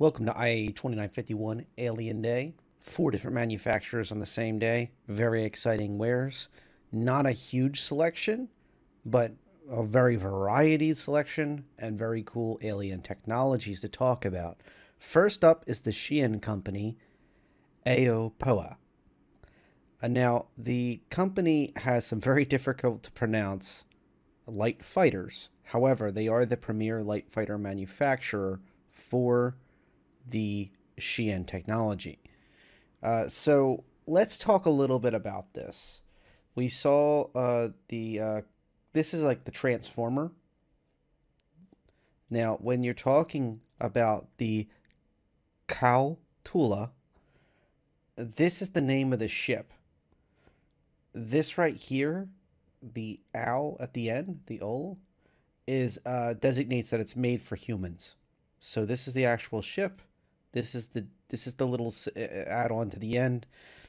Welcome to IAE 2951 Alien Day. Four different manufacturers on the same day. Very exciting wares. Not a huge selection, but a very variety selection and very cool alien technologies to talk about. First up is the Xi'an company, Aopoa. Now, the company has some very difficult to pronounce light fighters. However, they are the premier light fighter manufacturer for the Xi'an technology. Uh, so let's talk a little bit about this. We saw uh, the, uh, this is like the transformer. Now, when you're talking about the Kal Tula, this is the name of the ship. This right here, the al at the end, the ol, is uh, designates that it's made for humans. So this is the actual ship. This is the this is the little add-on to the end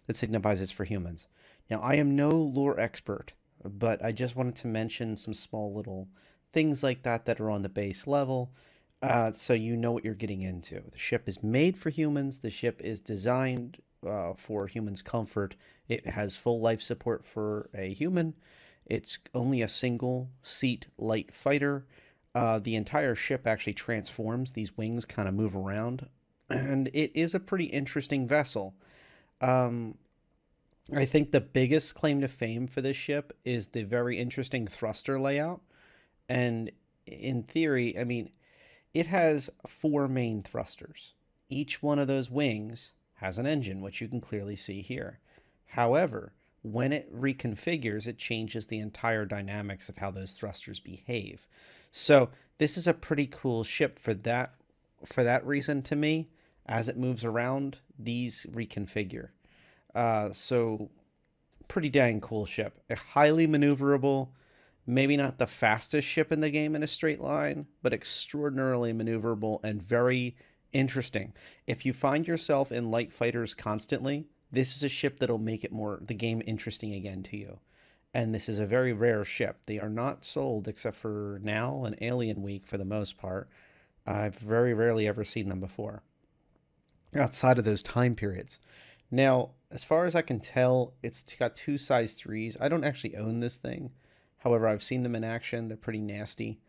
that signifies it's for humans. Now I am no lore expert, but I just wanted to mention some small little things like that that are on the base level, uh, so you know what you're getting into. The ship is made for humans. The ship is designed uh, for humans' comfort. It has full life support for a human. It's only a single seat light fighter. Uh, the entire ship actually transforms. These wings kind of move around, and it is a pretty interesting vessel. Um, I think the biggest claim to fame for this ship is the very interesting thruster layout. And in theory, I mean, it has four main thrusters. Each one of those wings has an engine, which you can clearly see here. However, when it reconfigures, it changes the entire dynamics of how those thrusters behave. So this is a pretty cool ship for that for that reason to me. As it moves around, these reconfigure. Uh, so pretty dang cool ship. A highly maneuverable, maybe not the fastest ship in the game in a straight line, but extraordinarily maneuverable and very interesting. If you find yourself in light fighters constantly, this is a ship that'll make it more the game interesting again to you. And this is a very rare ship. They are not sold except for now and Alien Week for the most part. I've very rarely ever seen them before outside of those time periods. Now, as far as I can tell, it's got two size threes. I don't actually own this thing. However, I've seen them in action. They're pretty nasty.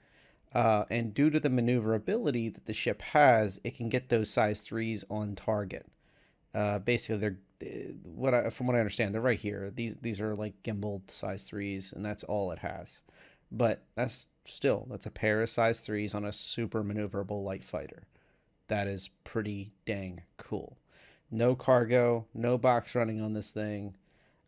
Uh, and due to the maneuverability that the ship has, it can get those size threes on target. Uh, basically, they're what I, from what I understand, they're right here. These these are like gimbal size threes, and that's all it has. But that's still that's a pair of size threes on a super maneuverable light fighter. That is pretty dang cool. No cargo, no box running on this thing.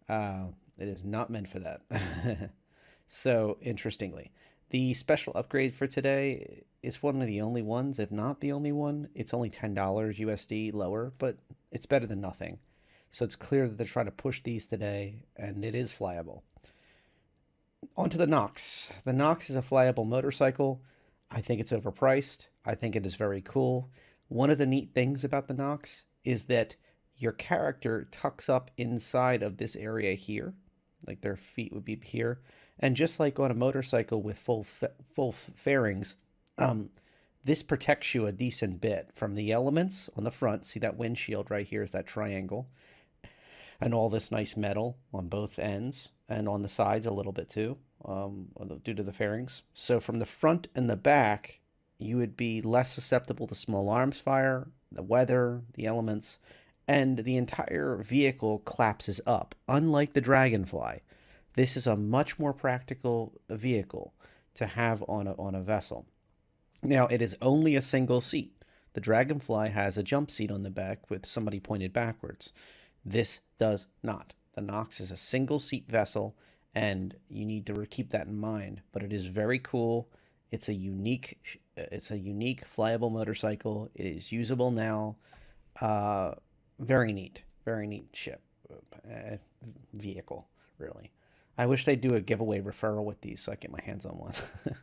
Uh, it is not meant for that. so interestingly, the special upgrade for today is one of the only ones, if not the only one. It's only $10 USD lower, but it's better than nothing. So it's clear that they're trying to push these today, and it is flyable. On to the Nox. The Nox is a flyable motorcycle. I think it's overpriced. I think it is very cool. One of the neat things about the Nox is that your character tucks up inside of this area here, like their feet would be here, and just like on a motorcycle with full full fairings, um, this protects you a decent bit from the elements on the front. See that windshield right here is that triangle. And all this nice metal on both ends and on the sides a little bit too, um, due to the fairings. So from the front and the back, you would be less susceptible to small arms fire, the weather, the elements, and the entire vehicle collapses up, unlike the Dragonfly. This is a much more practical vehicle to have on a, on a vessel. Now, it is only a single seat. The Dragonfly has a jump seat on the back with somebody pointed backwards. This does not. The Nox is a single seat vessel, and you need to keep that in mind. But it is very cool. It's a unique, it's a unique flyable motorcycle. It is usable now. Uh, very neat, very neat ship, uh, vehicle, really. I wish they'd do a giveaway referral with these so I get my hands on one.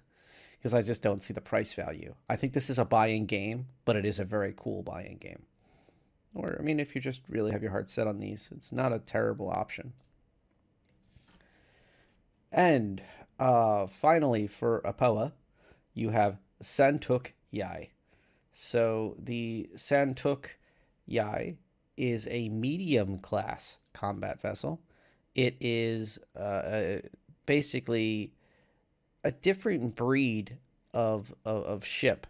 Because I just don't see the price value. I think this is a buy-in game, but it is a very cool buy-in game. Or, I mean, if you just really have your heart set on these, it's not a terrible option. And uh, finally, for Aopoa, you have Santuk Yai. So the Santuk Yai is a medium class combat vessel. It is uh, basically a different breed of, of, of ship,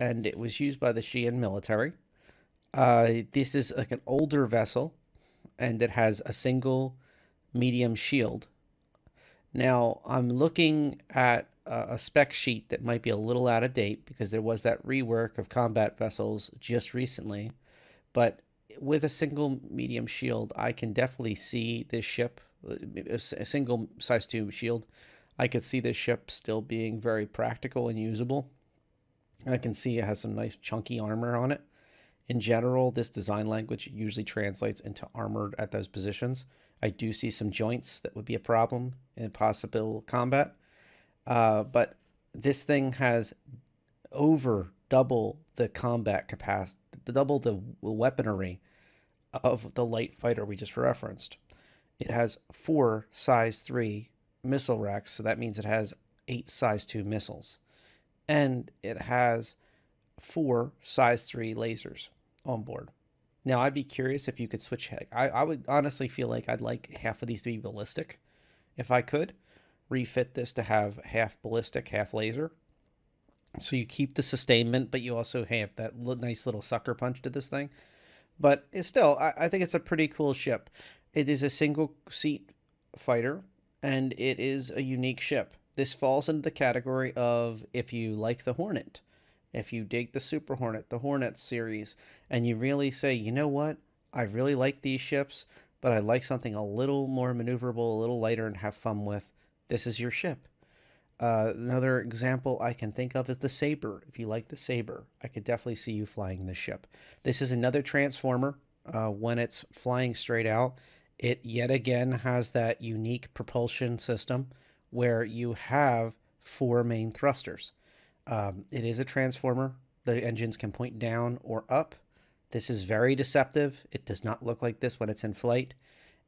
and it was used by the Xi'an military. Uh, this is like an older vessel, and it has a single medium shield. Now, I'm looking at a, spec sheet that might be a little out of date because there was that rework of combat vessels just recently. But with a single medium shield, I can definitely see this ship, uh, a single size 2 shield. I could see this ship still being very practical and usable. I can see it has some nice chunky armor on it. In general, this design language usually translates into armored at those positions. I do see some joints that would be a problem in possible combat. Uh, but this thing has over double the combat capacity, double the weaponry of the light fighter we just referenced. It has four size 3 missile racks, so that means it has eight size 2 missiles. And it has four size 3 lasers on board. Now, I'd be curious if you could switch. I, I would honestly feel like I'd like half of these to be ballistic if I could refit this to have half ballistic, half laser. So you keep the sustainment, but you also have that nice little sucker punch to this thing. But it's still, I, I think it's a pretty cool ship. It is a single seat fighter, and it is a unique ship. This falls into the category of if you like the Hornet, if you dig the Super Hornet, the Hornet series, and you really say, you know what, I really like these ships, but I like something a little more maneuverable, a little lighter, and have fun with, this is your ship. Uh, another example I can think of is the Saber. If you like the Saber, I could definitely see you flying this ship. This is another transformer. Uh, when it's flying straight out, it yet again has that unique propulsion system where you have four main thrusters. Um, it is a transformer. The engines can point down or up. This is very deceptive. It does not look like this when it's in flight.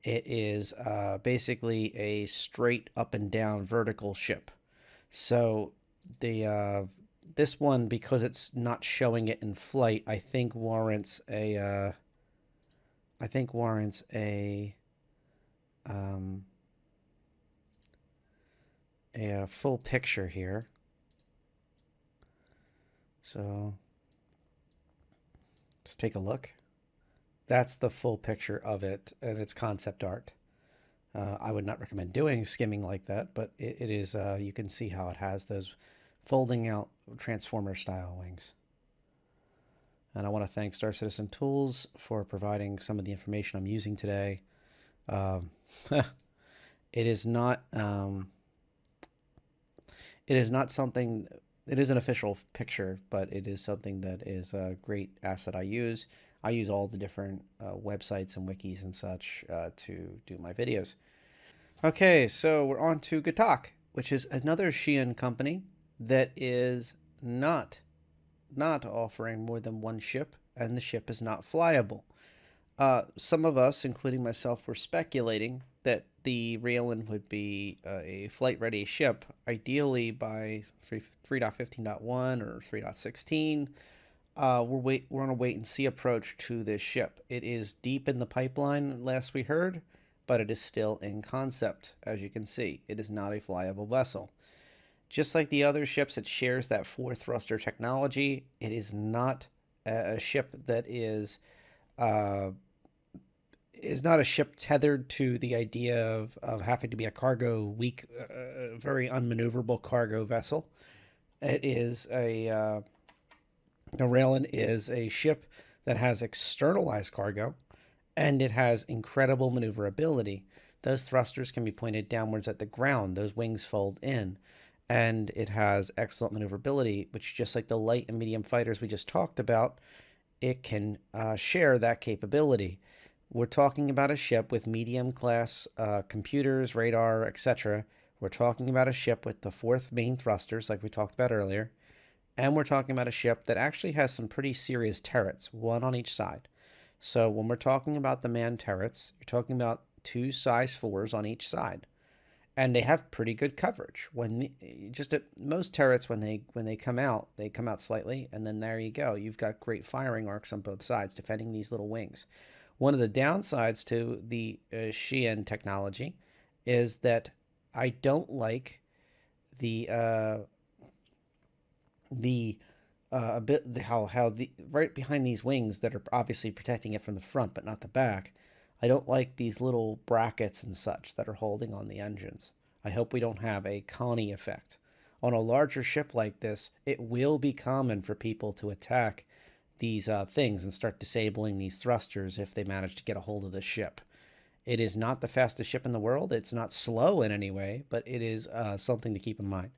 It is uh, basically a straight up and down vertical ship. So the uh, this one, because it's not showing it in flight, I think warrants a. Uh, I think warrants a. Um, a, full picture here. So let's take a look. That's the full picture of it and its concept art. Uh, I would not recommend doing skimming like that, but it, it is, uh, you can see how it has those folding out transformer style wings. And I want to thank Star Citizen Tools for providing some of the information I'm using today. Um, it is not, um, it is not something, it is an official picture, but it is something that is a great asset I use. I use all the different uh, websites and wikis and such uh, to do my videos. Okay, so we're on to Gatac, which is another Xi'an company that is not not offering more than one ship, and the ship is not flyable. Uh, some of us, including myself, were speculating that the Railen would be uh, a flight-ready ship, ideally by 3.15.1 or 3.16 uh, we're wait we're on a wait and see approach to this ship. It is deep in the pipeline, last we heard, but it is still in concept, as you can see. It is not a flyable vessel. Just like the other ships, it shares that four thruster technology. It is not a, ship that is uh, is not a ship tethered to the idea of, of having to be a cargo weak, uh, very unmaneuverable cargo vessel. It is a uh, the Railen is a ship that has externalized cargo and it has incredible maneuverability. Those thrusters can be pointed downwards at the ground, those wings fold in, and it has excellent maneuverability, which, just like the light and medium fighters we just talked about, it can uh, share that capability. We're talking about a ship with medium class uh, computers, radar, etc. We're talking about a ship with the fourth main thrusters, like we talked about earlier. And we're talking about a ship that actually has some pretty serious turrets, one on each side. So when we're talking about the man turrets, you're talking about two size fours on each side. and they have pretty good coverage. When the, just at most turrets, when they when they come out, they come out slightly, and then there you go. You've got great firing arcs on both sides, defending these little wings. One of the downsides to the uh, Xi'an technology is that I don't like the uh, the uh, a bit the, how how the right behind these wings that are obviously protecting it from the front but not the back I don't like these little brackets and such that are holding on the engines. I hope we don't have a Connie effect. On a larger ship like this, it will be common for people to attack these uh, things and start disabling these thrusters if they manage to get a hold of the ship. It is not the fastest ship in the world. It's not slow in any way, but it is uh, something to keep in mind.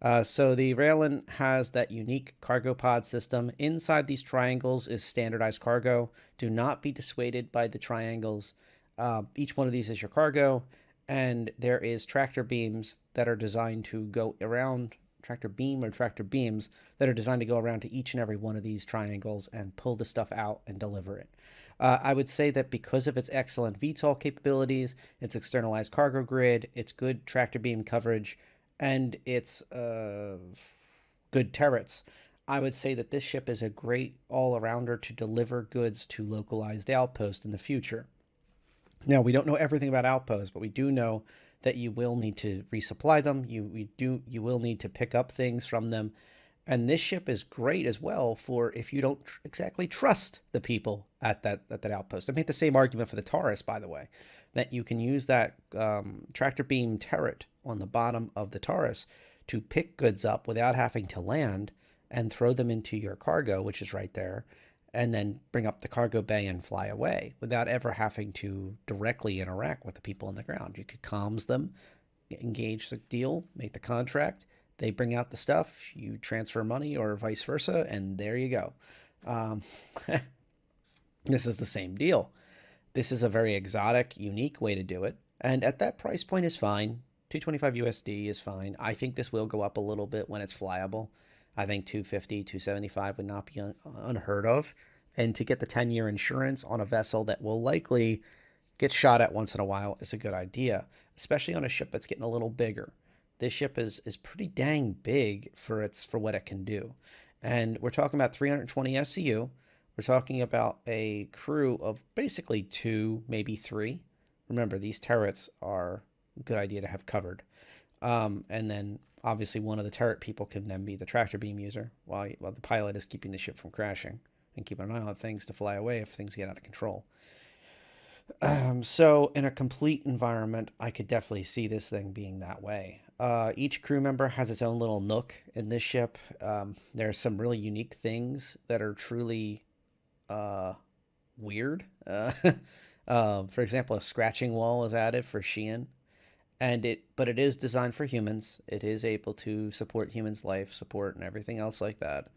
Uh, so the Railen has that unique cargo pod system. Inside these triangles is standardized cargo. Do not be dissuaded by the triangles. Uh, each one of these is your cargo, and there is tractor beams that are designed to go around tractor beam or tractor beams that are designed to go around to each and every one of these triangles and pull the stuff out and deliver it. Uh, I would say that because of its excellent VTOL capabilities, its externalized cargo grid, its good tractor beam coverage, and its uh, good turrets, I would say that this ship is a great all-arounder to deliver goods to localized outposts in the future. Now, we don't know everything about outposts, but we do know that you will need to resupply them. You, you do you will need to pick up things from them. And this ship is great as well for if you don't tr exactly trust the people at that at that outpost. I made the same argument for the Taurus, by the way, that you can use that um, tractor beam turret on the bottom of the Taurus to pick goods up without having to land and throw them into your cargo, which is right there, and then bring up the cargo bay and fly away without ever having to directly interact with the people on the ground. You could comms them, engage the deal, make the contract. They bring out the stuff, you transfer money or vice versa, and there you go. Um, this is the same deal. This is a very exotic, unique way to do it. And at that price point is fine. 225 USD is fine. I think this will go up a little bit when it's flyable. I think 250, 275 would not be un unheard of. And to get the 10 year insurance on a vessel that will likely get shot at once in a while is a good idea, especially on a ship that's getting a little bigger. This ship is is pretty dang big for its for what it can do. And we're talking about 320 SCU. We're talking about a crew of basically two, maybe three. Remember, these turrets are a good idea to have covered. Um, and then obviously one of the turret people can then be the tractor beam user while, while the pilot is keeping the ship from crashing and keeping an eye on things to fly away if things get out of control. Um, so in a complete environment, I could definitely see this thing being that way. Uh, each crew member has its own little nook in this ship. Um, there are some really unique things that are truly uh, weird. Uh, uh, for example, a scratching wall is added for Xi'an and it but it is designed for humans it is able to support humans life support and everything else like that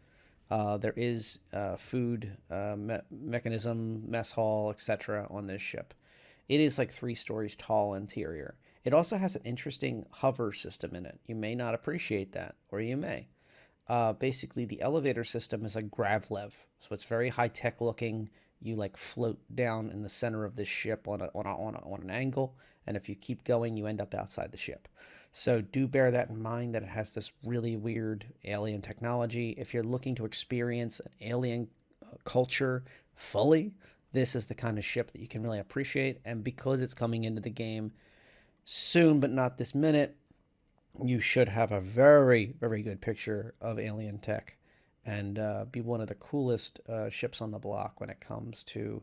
uh, there is uh, food uh, me mechanism mess hall etc on this ship it is like three stories tall interior it also has an interesting hover system in it. You may not appreciate that or you may. Uh, basically the elevator system is a gravlev so it's very high tech looking. You like float down in the center of this ship on a, on a, on, a, on an angle and if you keep going you end up outside the ship. So do bear that in mind that it has this really weird alien technology. If you're looking to experience an alien uh, culture fully this is the kind of ship that you can really appreciate and because it's coming into the game soon but not this minute you should have a very very good picture of alien tech and uh, be one of the coolest uh, ships on the block when it comes to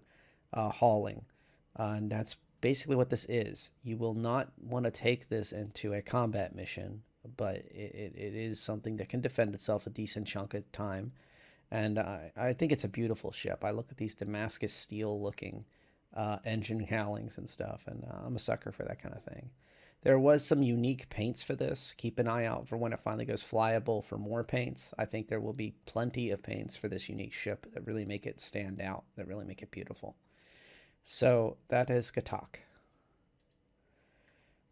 uh, hauling. Uh, and that's basically what this is. You will not want to take this into a combat mission, but it, it, is something that can defend itself a decent chunk of time. And I, I think it's a beautiful ship. I look at these Damascus steel looking uh, engine cowlings and stuff, and uh, I'm a sucker for that kind of thing. There was some unique paints for this. Keep an eye out for when it finally goes flyable for more paints. I think there will be plenty of paints for this unique ship that really make it stand out, that really make it beautiful. So that is Gatac.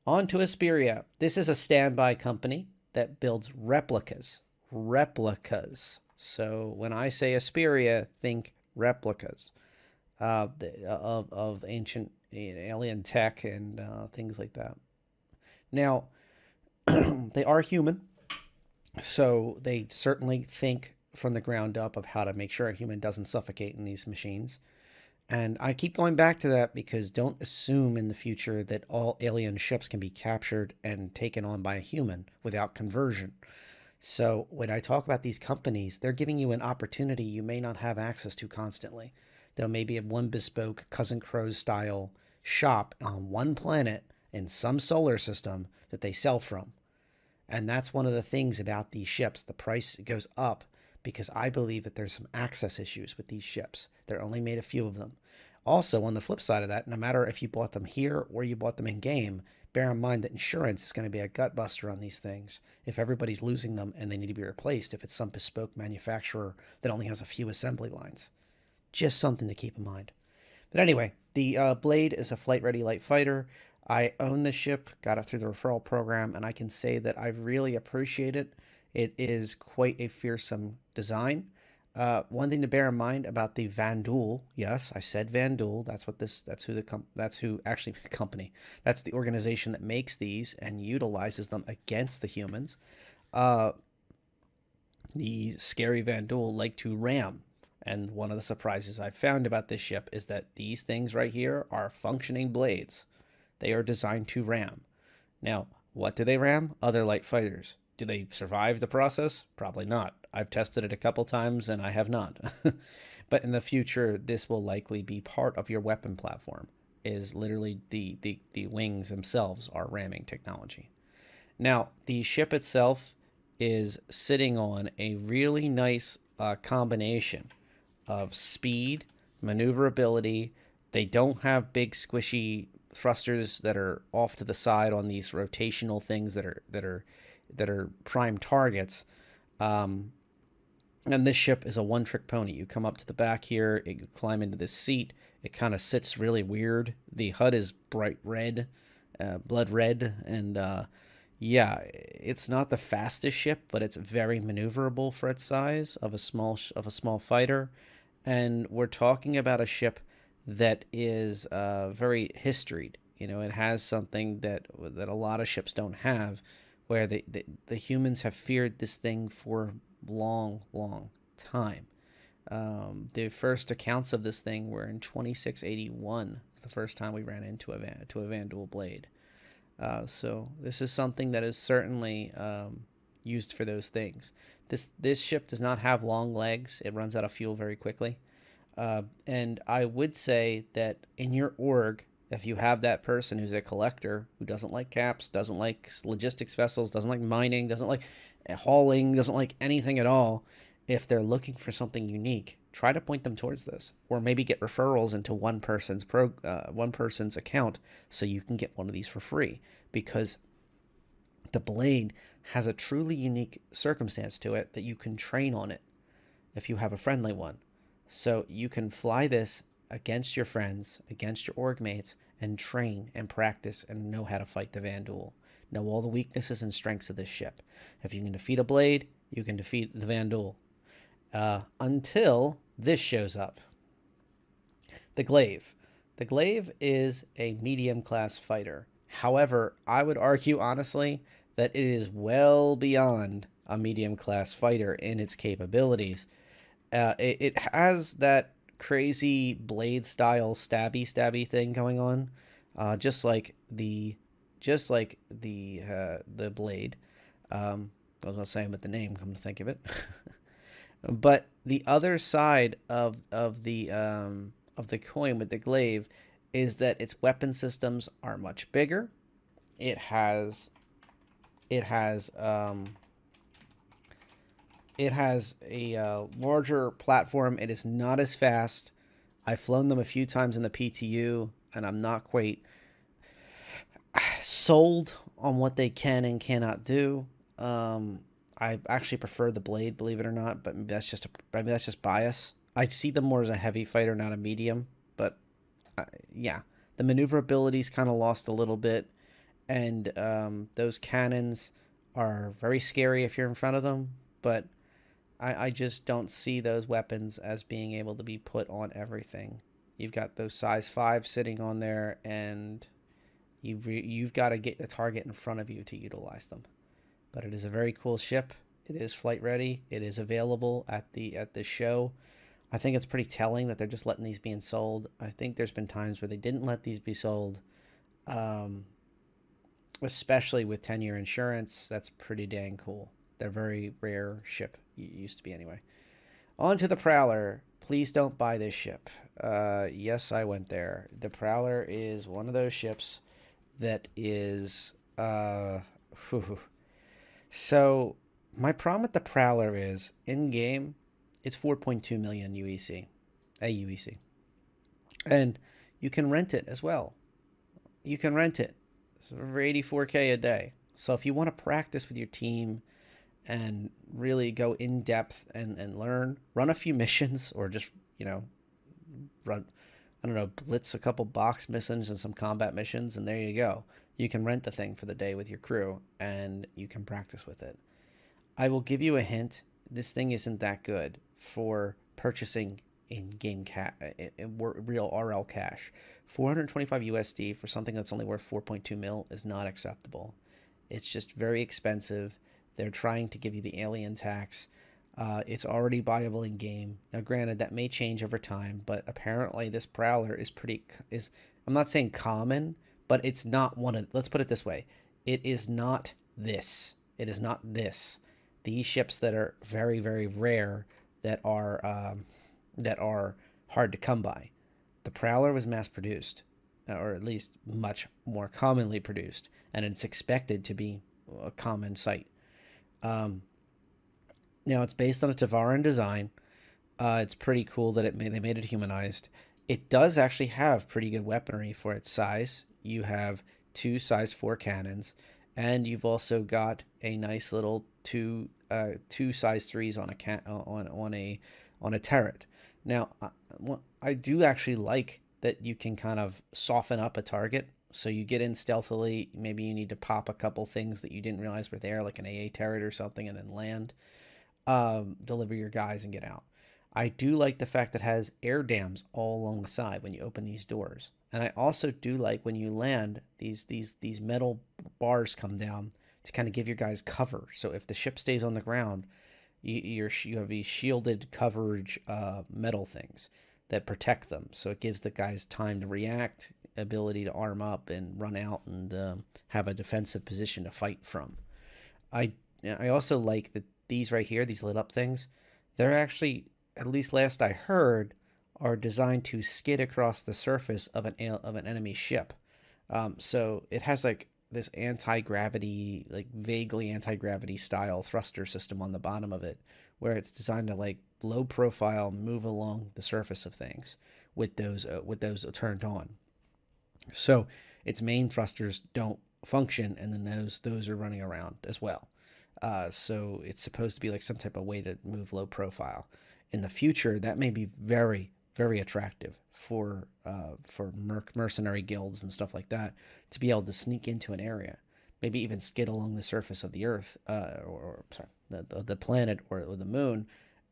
On to Esperia. This is a standby company that builds replicas. Replicas. So when I say Esperia, think replicas uh, of, of ancient alien tech and uh, things like that. Now, they are human, so they certainly think from the ground up of how to make sure a human doesn't suffocate in these machines. And I keep going back to that because don't assume in the future that all alien ships can be captured and taken on by a human without conversion. So when I talk about these companies, they're giving you an opportunity you may not have access to constantly. There may be one bespoke Cousin Crow's style shop on one planet in some solar system that they sell from. And that's one of the things about these ships. The price goes up because I believe that there's some access issues with these ships. They're only made a few of them. Also, on the flip side of that, no matter if you bought them here or you bought them in game, bear in mind that insurance is going to be a gutbuster on these things if everybody's losing them and they need to be replaced if it's some bespoke manufacturer that only has a few assembly lines. Just something to keep in mind. But anyway, the uh, Blade is a flight ready light fighter. I own the ship, got it through the referral program, and I can say that I really appreciate it. It is quite a fearsome design. Uh, one thing to bear in mind about the Vanduul, yes, I said Vanduul. That's what this. That's who the com- That's who actually company. That's the organization that makes these and utilizes them against the humans. Uh, the scary Vanduul like to ram, and one of the surprises I found about this ship is that these things right here are functioning blades. They are designed to ram. Now, what do they ram? Other light fighters. Do they survive the process? Probably not. I've tested it a couple times and I have not. but in the future, this will likely be part of your weapon platform. Is literally the, the, the wings themselves are ramming technology. Now, the ship itself is sitting on a really nice uh, combination of speed, maneuverability. They don't have big squishy thrusters that are off to the side on these rotational things that are that are that are prime targets. Um, and this ship is a one-trick pony. You come up to the back here, you climb into this seat. It kind of sits really weird. The HUD is bright red, uh, blood red, and uh, yeah, it's not the fastest ship, but it's very maneuverable for its size of a small of a small fighter. And we're talking about a ship that is uh, very historied. You know, it has something that that a lot of ships don't have, where the, the, the humans have feared this thing for long, long time. Um, the first accounts of this thing were in 2681. It's the first time we ran into a Van, to a Vanduul blade. Uh, so this is something that is certainly um, used for those things. This this ship does not have long legs. It runs out of fuel very quickly. Uh, and I would say that in your org, if you have that person who's a collector who doesn't like caps, doesn't like logistics vessels, doesn't like mining, doesn't like hauling, doesn't like anything at all, if they're looking for something unique, try to point them towards this, or maybe get referrals into one person's pro, uh, one person's account, so you can get one of these for free. Because the blade has a truly unique circumstance to it that you can train on it if you have a friendly one. So you can fly this against your friends, against your org mates, and train and practice and know how to fight the Vanduul. Know all the weaknesses and strengths of this ship. If you can defeat a blade, you can defeat the Vanduul. Uh, until this shows up. The Glaive. The Glaive is a medium class fighter. However, I would argue honestly that it is well beyond a medium class fighter in its capabilities. Uh, it, it has that crazy blade style stabby stabby thing going on, uh, just like the just like the uh, the blade. Um, I was not saying with the name. Come to think of it, but the other side of of the um, of the coin with the glaive is that its weapon systems are much bigger. It has it has um, it has a uh, larger platform. It is not as fast. I've flown them a few times in the PTU, and I'm not quite sold on what they can and cannot do. Um, I actually prefer the blade, believe it or not, but that's just a, mean that's just bias. I see them more as a heavy fighter, not a medium. But uh, yeah, the maneuverability is kind of lost a little bit, and um, those cannons are very scary if you're in front of them. But I, I just don't see those weapons as being able to be put on everything. You've got those size five sitting on there, and You've you've got to get the target in front of you to utilize them. But it is a very cool ship. It is flight ready. It is available at the at the show. I think it's pretty telling that they're just letting these being sold. I think there's been times where they didn't let these be sold, um, especially with 10 year insurance. That's pretty dang cool. They're very rare ship. Used to be anyway. On to the Prowler. Please don't buy this ship. Uh, yes, I went there. The Prowler is one of those ships that is. Uh, so, my problem with the Prowler is in game, it's 4.2 million UEC, AUEC. And you can rent it as well. You can rent it for 84K a day. So, if you want to practice with your team, and really go in depth and, and learn, run a few missions or just, you know, run, I don't know, blitz a couple box missions and some combat missions, and there you go. You can rent the thing for the day with your crew and you can practice with it. I will give you a hint. This thing isn't that good for purchasing in game cash, real RL cash. 425 USD for something that's only worth 4.2 mil is not acceptable. It's just very expensive they're trying to give you the alien tax. Uh, it's already buyable in game. Now, granted, that may change over time, but apparently this prowler is pretty is. I'm not saying common, but it's not one of. Let's put it this way: it is not this. It is not this. These ships that are very very rare, that are um, that are hard to come by. The prowler was mass produced, or at least much more commonly produced, and it's expected to be a common sight. Um, now it's based on a Tevarin design. Uh, it's pretty cool that it made, they made it humanized. It does actually have pretty good weaponry for its size. You have two size four cannons, and you've also got a nice little two uh, two size threes on a can on on a on a turret. Now, I, I do actually like that you can kind of soften up a target so you get in stealthily. Maybe you need to pop a couple things that you didn't realize were there, like an AA turret or something, and then land. Um, deliver your guys and get out. I do like the fact that it has air dams all along the side when you open these doors. And I also do like when you land, these these these metal bars come down to kind of give your guys cover. So if the ship stays on the ground, you you have these shielded coverage uh, metal things that protect them. So it gives the guys time to react, ability to arm up and run out and um, have a defensive position to fight from. I I also like that these right here, these lit up things, they're actually, at least last I heard, are designed to skid across the surface of an of an enemy ship. Um, so it has like this anti-gravity, like vaguely anti-gravity style thruster system on the bottom of it, where it's designed to like low profile move along the surface of things with those uh, with those turned on. So its main thrusters don't function, and then those those are running around as well. Uh, so it's supposed to be like some type of way to move low profile. In the future, that may be very very attractive for uh, for merc mercenary guilds and stuff like that to be able to sneak into an area, maybe even skid along the surface of the Earth uh, or, or sorry, the, the, the planet or, or the moon,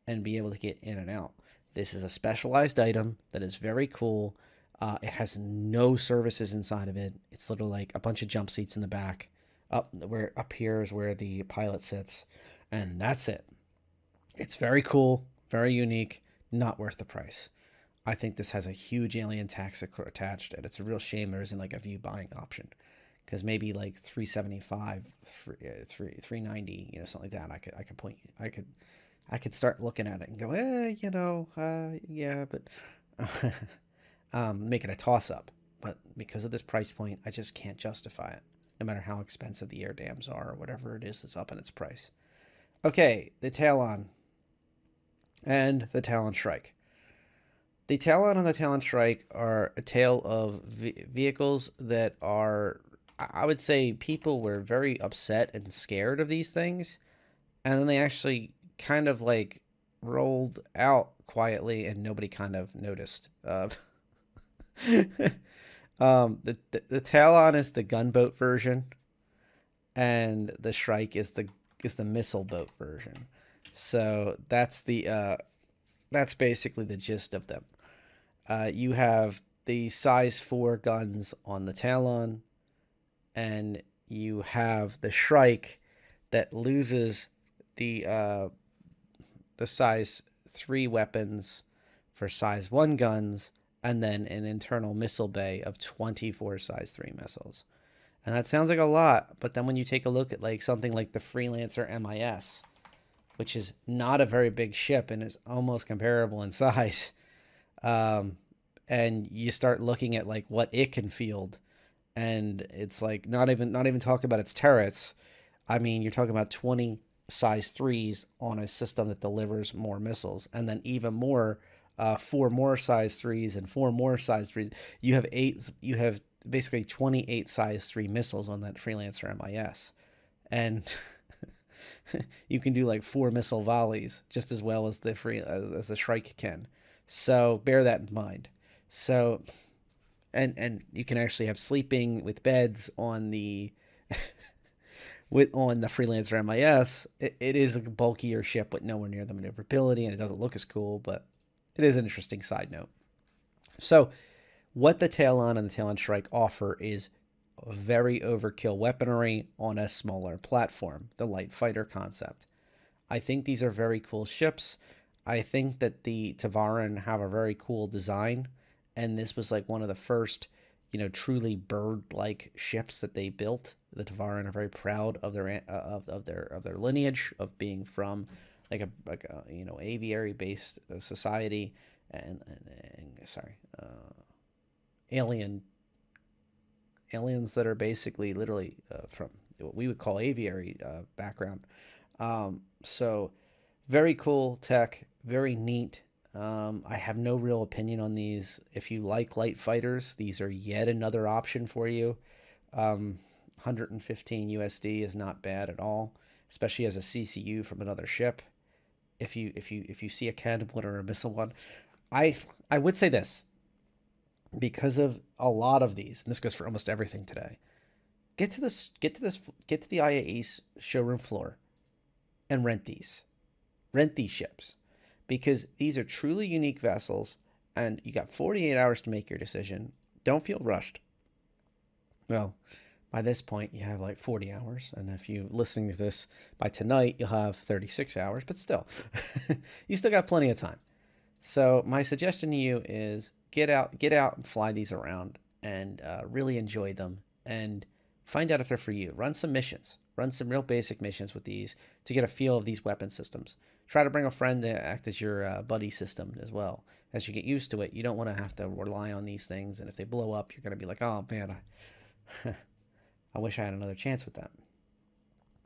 and be able to get in and out. This is a specialized item that is very cool uh, it has no services inside of it. It's literally like a bunch of jump seats in the back. Up where up here is where the pilot sits, and that's it. It's very cool, very unique, not worth the price. I think this has a huge alien tax attached, and it's a real shame there isn't like a view buying option, because maybe like 375, uh, 3, 390, you know, something like that. I could I could point I could I could start looking at it and go, eh, you know, uh, yeah, but um, make it a toss up. But because of this price point, I just can't justify it, no matter how expensive the air dams are or whatever it is that's up in its price. Okay, the Talon and the Talon Shrike. The Talon and the Talon Shrike are a tale of vehicles that are, I would say, people were very upset and scared of these things, and then they actually kind of like rolled out quietly, and nobody kind of noticed. Uh, um, the, the the Talon is the gunboat version, and the Shrike is the is the missile boat version. So that's the uh, that's basically the gist of them. Uh, you have the size four guns on the Talon, and you have the Shrike that loses the uh, the size three weapons for size one guns, and then an internal missile bay of 24 size three missiles. And that sounds like a lot, but then when you take a look at like something like the Freelancer MIS, which is not a very big ship and is almost comparable in size, um, and you start looking at like what it can field, and it's like not even not even talking about its turrets. I mean, you're talking about 20 size threes on a system that delivers more missiles, and then even more, uh, four more size threes and four more size threes. You have eight. You have basically 28 size 3 missiles on that freelancer MIS. And you can do like four missile volleys just as well as the free as, as the Shrike can. So bear that in mind. So and and you can actually have sleeping with beds on the with on the freelancer MIS. It, it is a bulkier ship with nowhere near the maneuverability and it doesn't look as cool, but it is an interesting side note. So what the Talon and the Talon Shrike offer is very overkill weaponry on a smaller platform, the light fighter concept. I think these are very cool ships. I think that the Tevarin have a very cool design, and this was like one of the first, you know, truly bird-like ships that they built. The Tevarin are very proud of their uh, of, of their of their lineage of being from like a like a you know aviary-based uh, society, and, and, and sorry. Uh, alien aliens that are basically literally uh, from what we would call aviary uh, background. Um, so very cool tech, very neat. Um, I have no real opinion on these. If you like light fighters, these are yet another option for you. Um, 115 USD is not bad at all, especially as a CCU from another ship. If you if you if you see a cannon one or a missile one, I I would say this because of a lot of these, and this goes for almost everything today. Get to this, get to this, get to the IAE showroom floor, and rent these, rent these ships, because these are truly unique vessels, and you got 48 hours to make your decision. Don't feel rushed. Well, by this point, you have like 40 hours, and if you're listening to this by tonight, you'll have 36 hours. But still, you still got plenty of time. So my suggestion to you is get out, get out and fly these around and uh, really enjoy them and find out if they're for you. Run some missions. Run some real basic missions with these to get a feel of these weapon systems. Try to bring a friend to act as your uh, buddy system as well. As you get used to it, you don't want to have to rely on these things. And if they blow up, you're going to be like, oh man, I, I wish I had another chance with that.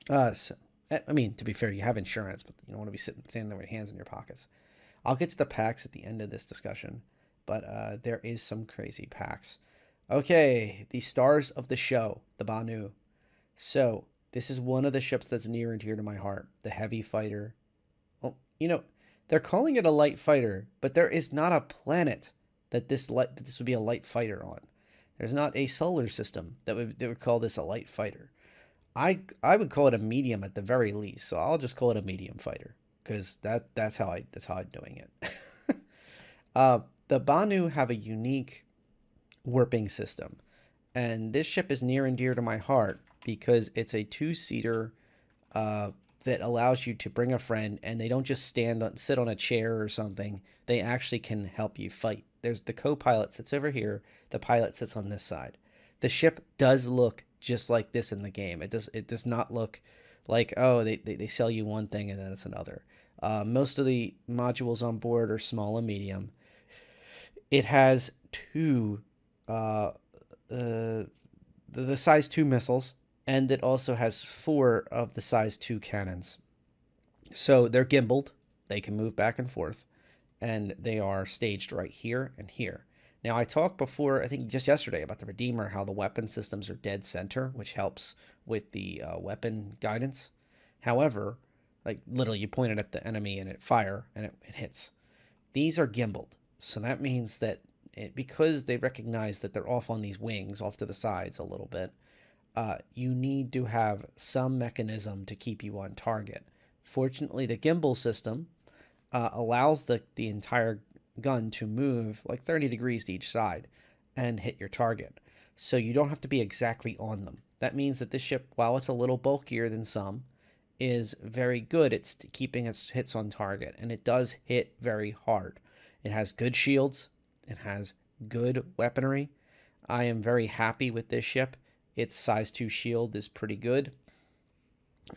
Uh, so, I mean, to be fair, you have insurance, but you don't want to be sitting standing there with hands in your pockets. I'll get to the packs at the end of this discussion, but uh, there is some crazy packs. Okay, the stars of the show, the Banu. So this is one of the ships that's near and dear to my heart, the heavy fighter. Well, you know, they're calling it a light fighter, but there is not a planet that this light that this would be a light fighter on. There's not a solar system that would that would call this a light fighter. I I would call it a medium at the very least. So I'll just call it a medium fighter because that that's how I that's how I'm doing it. uh, the Banu have a unique warping system, and this ship is near and dear to my heart because it's a two-seater uh, that allows you to bring a friend, and they don't just stand on, sit on a chair or something. They actually can help you fight. There's the co-pilot sits over here. The pilot sits on this side. The ship does look just like this in the game. It does. It does not look like oh they, they, they sell you one thing and then it's another uh, most of the modules on board are small and medium. It has two, uh, uh, the, the size 2 missiles, and it also has four of the size 2 cannons. So they're gimbaled, they can move back and forth, and they are staged right here and here. Now, I talked before, I think just yesterday, about the Redeemer, how the weapon systems are dead center, which helps with the uh, weapon guidance. However, like literally, you point it at the enemy and it fire and it, it hits. These are gimbaled, so that means that it, because they recognize that they're off on these wings, off to the sides a little bit, uh, you need to have some mechanism to keep you on target. Fortunately, the gimbal system uh, allows the, the entire gun to move like 30 degrees to each side and hit your target. So you don't have to be exactly on them. That means that this ship, while it's a little bulkier than some, is very good at keeping its hits on target, and it does hit very hard. It has good shields, it has good weaponry. I am very happy with this ship. Its size 2 shield is pretty good.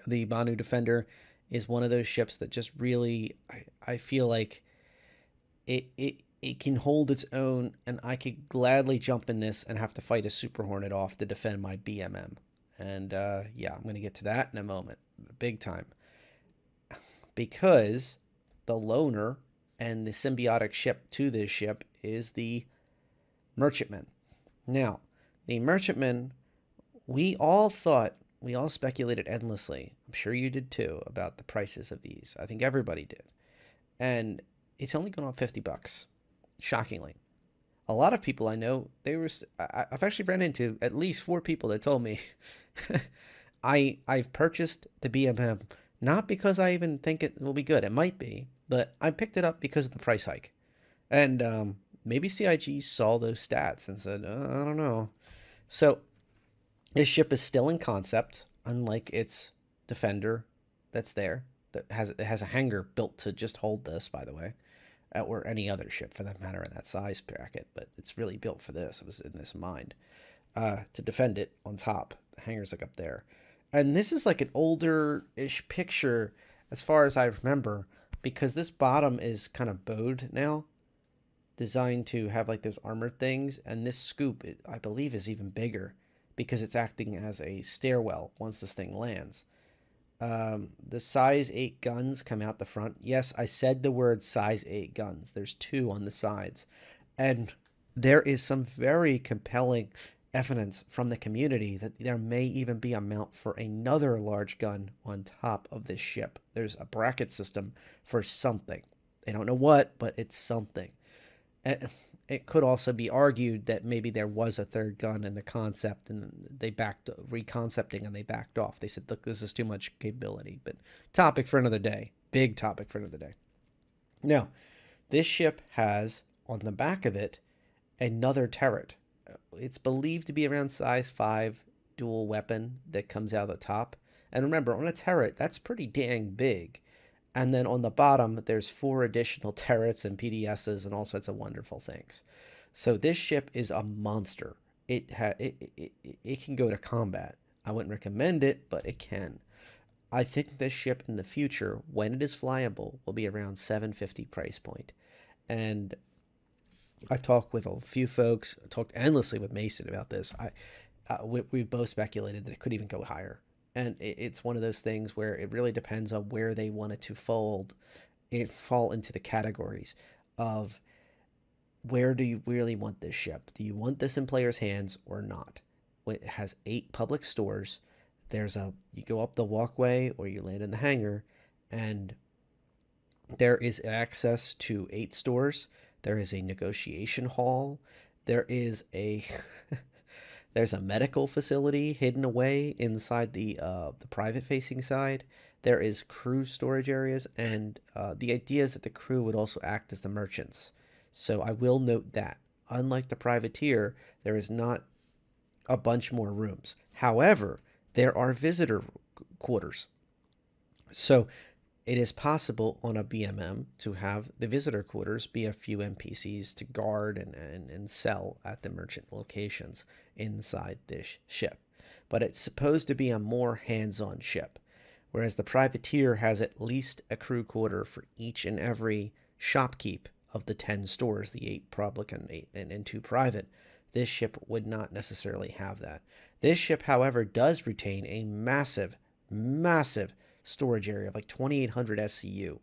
The Banu Defender is one of those ships that just really, I, I feel like it, it, it can hold its own, and I could gladly jump in this and have to fight a Super Hornet off to defend my BMM. And uh, yeah, I'm going to get to that in a moment, big time. Because the loner and the symbiotic ship to this ship is the Merchantman. Now, the Merchantman, we all thought, we all speculated endlessly. I'm sure you did too about the prices of these. I think everybody did. And it's only gone up 50 bucks, shockingly. A lot of people I know, they were, I've actually ran into at least four people that told me I, I've purchased the BMM not because I even think it will be good. It might be, but I picked it up because of the price hike. And um, maybe CIG saw those stats and said, uh, I don't know. So this ship is still in concept, unlike its Defender that's there. That has it has a hangar built to just hold this, by the way, uh, or any other ship for that matter in that size bracket. But it's really built for this. It was in this mind uh, to defend it on top. The hangar's like up there, and this is like an older-ish picture as far as I remember, because this bottom is kind of bowed now designed to have like those armored things and this scoop i believe is even bigger because it's acting as a stairwell once this thing lands. Um, the size 8 guns come out the front. Yes i said the word size 8 guns. There's two on the sides. And there is some very compelling evidence from the community that there may even be a mount for another large gun on top of this ship. There's a bracket system for something. They don't know what but it's something Eh, it could also be argued that maybe there was a third gun in the concept and they backed reconcepting and they backed off. They said, look, this is too much capability. But topic for another day. Big topic for another day. Now, this ship has on the back of it another turret. It's believed to be around size 5 dual weapon that comes out of the top. And remember, on a turret, that's pretty dang big. And then on the bottom, there's four additional turrets and PDSs and all sorts of wonderful things. So this ship is a monster. It, ha- it, it, it can go to combat. I wouldn't recommend it, but it can. I think this ship in the future, when it is flyable, will be around 750 price point. And I've talked with a few folks, talked endlessly with Mason about this. I, uh, we, we both speculated that it could even go higher and it's one of those things where it really depends on where they want it to fold it fall into the categories of where do you really want this ship do you want this in players hands or not? It has eight public stores. There's a you go up the walkway or you land in the hangar and there is access to eight stores. There is a negotiation hall. There is a There's a medical facility hidden away inside the uh, the private facing side. There is crew storage areas, and uh, the idea is that the crew would also act as the merchants. So I will note that, unlike the privateer, there is not a bunch more rooms. However, there are visitor quarters. So it is possible on a BMM to have the visitor quarters be a few NPCs to guard and, and, and sell at the merchant locations inside this ship. But it's supposed to be a more hands on ship, whereas the privateer has at least a crew quarter for each and every shopkeep of the 10 stores, the 8 public and, eight, and, and 2 private. This ship would not necessarily have that. This ship, however, does retain a massive, massive storage area of like 2800 SCU.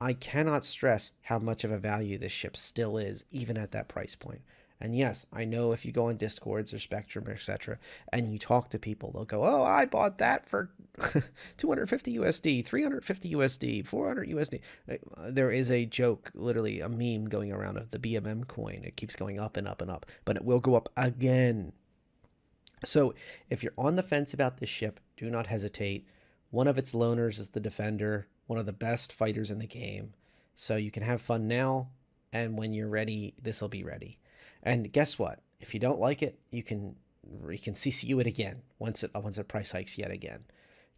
I cannot stress how much of a value this ship still is, even at that price point. And yes, I know if you go on Discords or Spectrum, etc., and you talk to people, they'll go, "Oh, I bought that for 250 USD, 350 USD, 400 USD." Uh, there is a joke, literally a meme going around of the BMM coin. It keeps going up and up and up, but it will go up again. So, if you're on the fence about this ship, do not hesitate. One of its loners is the defender, one of the best fighters in the game. So you can have fun now, and when you're ready, this will be ready. And guess what? If you don't like it, you can you can CCU it again once it once it price hikes yet again,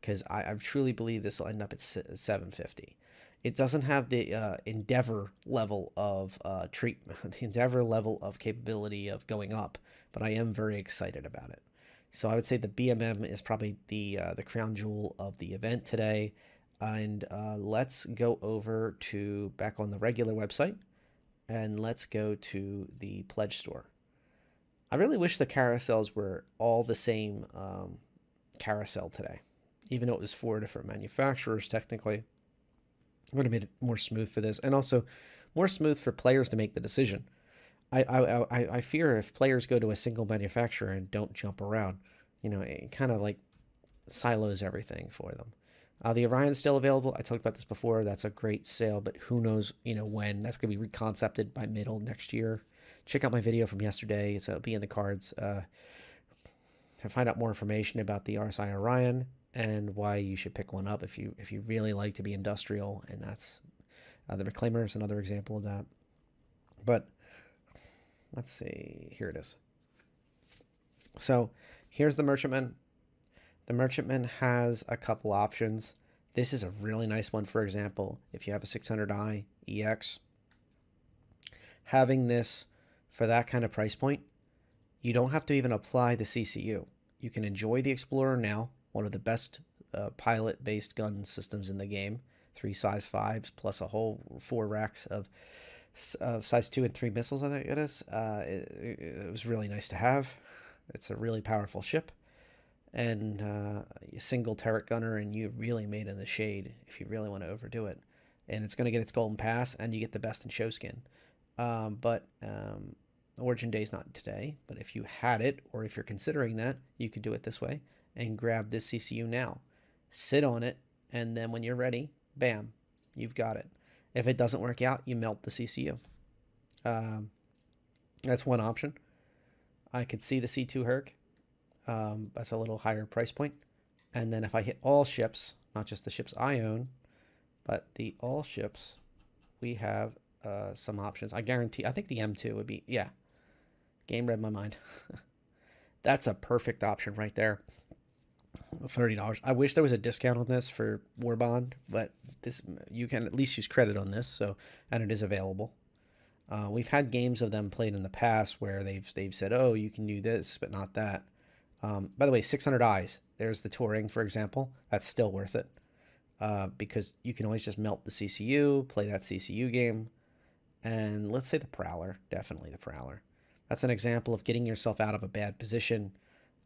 because I, I truly believe this will end up at 750. It doesn't have the uh, endeavor level of uh, treatment, the endeavor level of capability of going up, but I am very excited about it. So I would say the BMM is probably the uh, the crown jewel of the event today. And uh, let's go over to back on the regular website, and let's go to the pledge store. I really wish the carousels were all the same um, carousel today, even though it was four different manufacturers technically. Would have made it more smooth for this, and also more smooth for players to make the decision. I, I, I, fear if players go to a single manufacturer and don't jump around, you know, it kind of like silos everything for them. Uh, the Orion's still available. I talked about this before. That's a great sale, but who knows, you know, when. That's going to be reconcepted by middle next year. Check out my video from yesterday. It's, it'll be in the cards uh, to find out more information about the RSI Orion and why you should pick one up if you if you really like to be industrial. And that's uh, the Reclaimer is another example of that. But let's see. Here it is. So here's the Merchantman. The Merchantman has a couple options. This is a really nice one, for example, if you have a 600i EX. Having this for that kind of price point, you don't have to even apply the CCU. You can enjoy the Explorer now, one of the best uh, pilot-based gun systems in the game. Three size fives plus a whole four racks of, of size two and three missiles. I think it is. Uh, it, it was really nice to have. It's a really powerful ship and uh, a single turret gunner, and you really made in the shade if you really want to overdo it. And it's going to get its golden pass, and you get the best in show skin. Um, but um, Origin Day is not today. But if you had it, or if you're considering that, you could do it this way and grab this CCU now. Sit on it, and then when you're ready, bam, you've got it. If it doesn't work out, you melt the CCU. Um, that's one option. I could see the C2 Herc um, that's a little higher price point. And then if I hit all ships, not just the ships I own, but the all ships, we have uh, some options. I guarantee, I think the M2 would be, yeah. Game read my mind. That's a perfect option right there. $30. I wish there was a discount on this for Warbond, but this you can at least use credit on this, so and it is available. Uh, we've had games of them played in the past where they've they've said, "Oh, you can do this, but not that." Um, by the way, 600 eyes. There's the touring, for example. That's still worth it uh, because you can always just melt the CCU, play that CCU game. And let's say the Prowler, definitely the Prowler. That's an example of getting yourself out of a bad position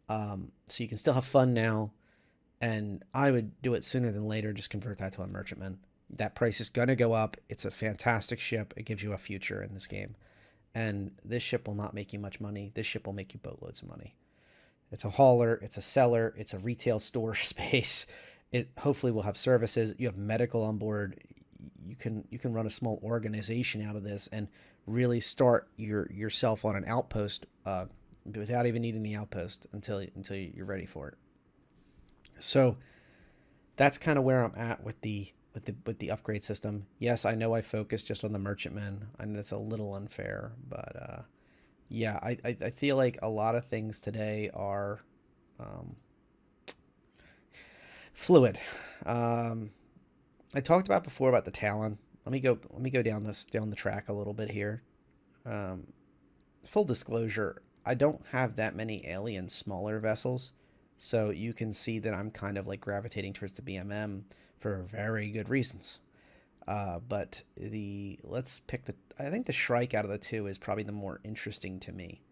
um, so you can still have fun now. And I would do it sooner than later, just convert that to a Merchantman. That price is going to go up. It's a fantastic ship. It gives you a future in this game. And this ship will not make you much money. This ship will make you boatloads of money. It's a hauler, it's a seller, it's a retail store space. It hopefully will have services. You have medical on board. You can you can run a small organization out of this and really start your yourself on an outpost uh, without even needing the outpost until until you're ready for it. So that's kind of where I'm at with the with the with the upgrade system. Yes, I know I focus just on the merchantmen, and that's a little unfair, but uh, yeah, I, I, I feel like a lot of things today are um, fluid. Um, I talked about before about the Talon. Let me go. Let me go down this down the track a little bit here. Um, full disclosure: I don't have that many alien smaller vessels, so you can see that I'm kind of like gravitating towards the BMM for very good reasons. Uh, but the let's pick the. I think the Shrike out of the two is probably the more interesting to me.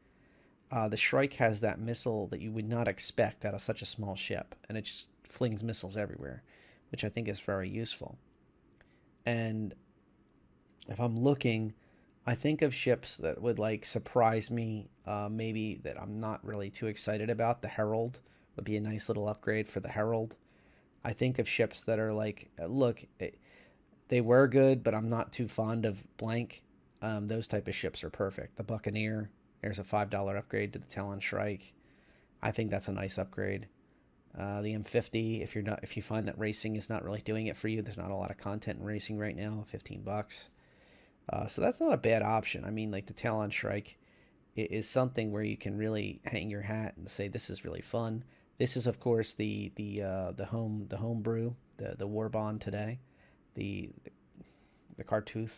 Uh, the Shrike has that missile that you would not expect out of such a small ship, and it just flings missiles everywhere, which I think is very useful. And if I'm looking, I think of ships that would like surprise me. Uh, maybe that I'm not really too excited about. The Herald would be a nice little upgrade for the Herald. I think of ships that are like, look. It, they were good, but I'm not too fond of blank. Um, those type of ships are perfect. The Buccaneer, there's a five dollar upgrade to the Talon Shrike. I think that's a nice upgrade. Uh, the M50, if you're not, if you find that racing is not really doing it for you, there's not a lot of content in racing right now. 15 bucks. Uh, so that's not a bad option. I mean, like the Talon Shrike, it is something where you can really hang your hat and say this is really fun. This is of course the the uh, the home the home brew the the war bond today, the the Khartu.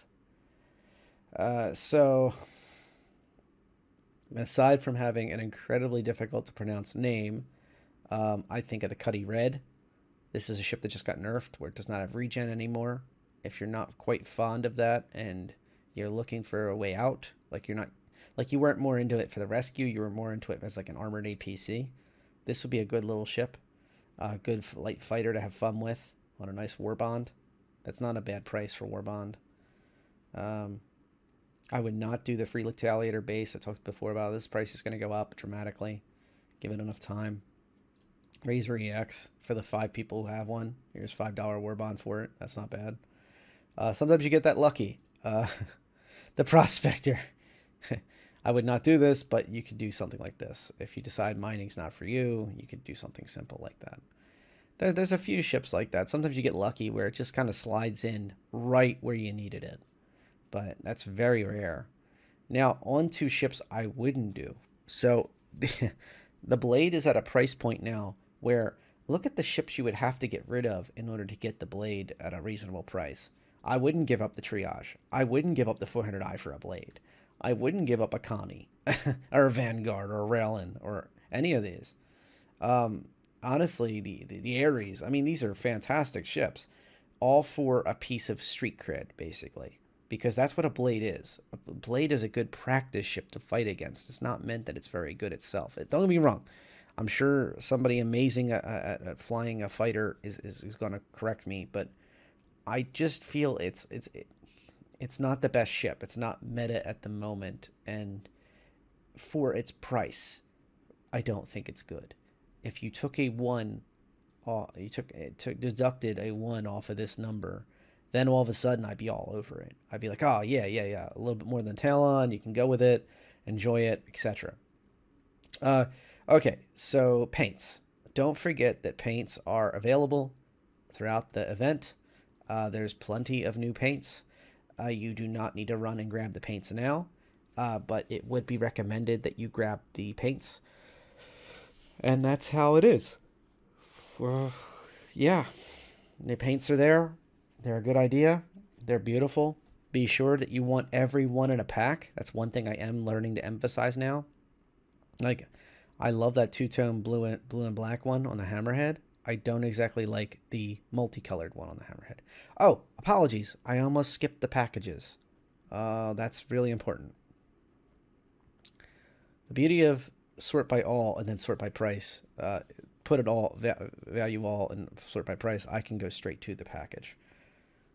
Uh, so aside from having an incredibly difficult to pronounce name, um, I think of the Cuddy Red. This is a ship that just got nerfed where it does not have regen anymore. If you're not quite fond of that and you're looking for a way out, like you're not like you weren't more into it for the rescue, you were more into it as like an armored APC. This would be a good little ship, a good light fighter to have fun with on a nice war bond. That's not a bad price for war bond. Um, I would not do the free retaliator base. I talked before about this price is going to go up dramatically. Give it enough time. Razor EX for the five people who have one. Here's five dollar war bond for it. That's not bad. Uh, sometimes you get that lucky. Uh, the prospector. I would not do this, but you could do something like this. If you decide mining's not for you, you could do something simple like that. There, there's a few ships like that. Sometimes you get lucky where it just kind of slides in right where you needed it. But that's very rare. Now, on to ships I wouldn't do. So, the, the Blade is at a price point now where look at the ships you would have to get rid of in order to get the Blade at a reasonable price. I wouldn't give up the Triage. I wouldn't give up the 400i for a Blade. I wouldn't give up a Connie or a Vanguard or a Railen or any of these. Um, honestly, the, the, the Ares, I mean, these are fantastic ships, all for a piece of street cred, basically, because that's what a Blade is. A Blade is a good practice ship to fight against. It's not meant that it's very good itself. It, don't get me wrong. I'm sure somebody amazing at, at, at flying a fighter is, is, is going to correct me, but I just feel it's it's it, it's not the best ship. It's not meta at the moment, and for its price, I don't think it's good. If you took a one, uh, you took, eh, took deducted a one off of this number, then all of a sudden I'd be all over it. I'd be like, oh yeah, yeah, yeah, a little bit more than Talon. You can go with it, enjoy it, etc. Uh, okay, so paints. Don't forget that paints are available throughout the event. Uh, there's plenty of new paints. Uh, you do not need to run and grab the paints now, uh, but it would be recommended that you grab the paints. And that's how it is. Yeah, the paints are there. They're a good idea. They're beautiful. Be sure that you want every one in a pack. That's one thing I am learning to emphasize now. Like, I love that two-tone blue and, blue and black one on the hammerhead. I don't exactly like the multicolored one on the hammerhead. Oh, apologies. I almost skipped the packages. Uh, that's really important. The beauty of sort by all and then sort by price, uh, put it all, va value all, and sort by price, I can go straight to the package.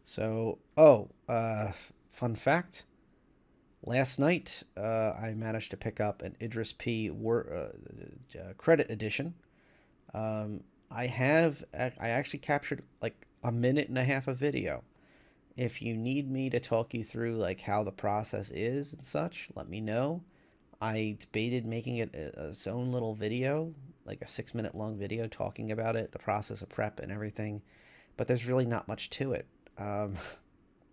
So, oh, uh, fun fact. Last night, uh, I managed to pick up an Idris P uh, uh, credit edition. Um, I have, I actually captured like a minute and a half of video. If you need me to talk you through like how the process is and such, let me know. I debated making it a, its own little video, like a six minute long video talking about it, the process of prep and everything. But there's really not much to it. Um,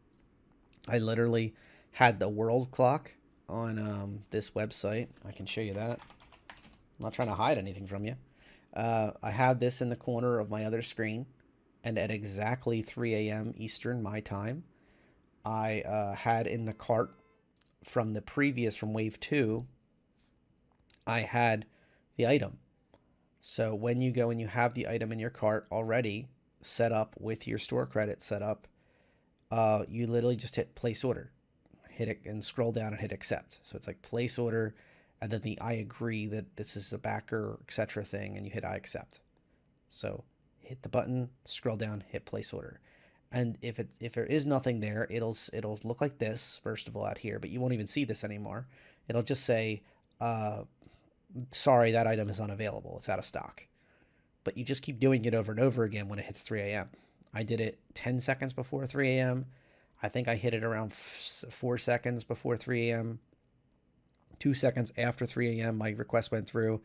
I literally had the world clock on um, this website. I can show you that. I'm not trying to hide anything from you. Uh, I have this in the corner of my other screen, and at exactly 3 a.m. Eastern, my time, I uh, had in the cart from the previous, from Wave 2, I had the item. So when you go and you have the item in your cart already set up with your store credit set up, uh, you literally just hit place order, hit it and scroll down and hit accept. So it's like place order, and then the I agree that this is the backer, etc. thing, and you hit I accept. So hit the button, scroll down, hit place order. And if it if there is nothing there, it'll it'll look like this first of all out here, but you won't even see this anymore. It'll just say, uh, "Sorry, that item is unavailable. It's out of stock." But you just keep doing it over and over again when it hits 3 a.m. I did it 10 seconds before 3 a.m. I think I hit it around four seconds before 3 a.m two seconds after 3 a.m. my request went through.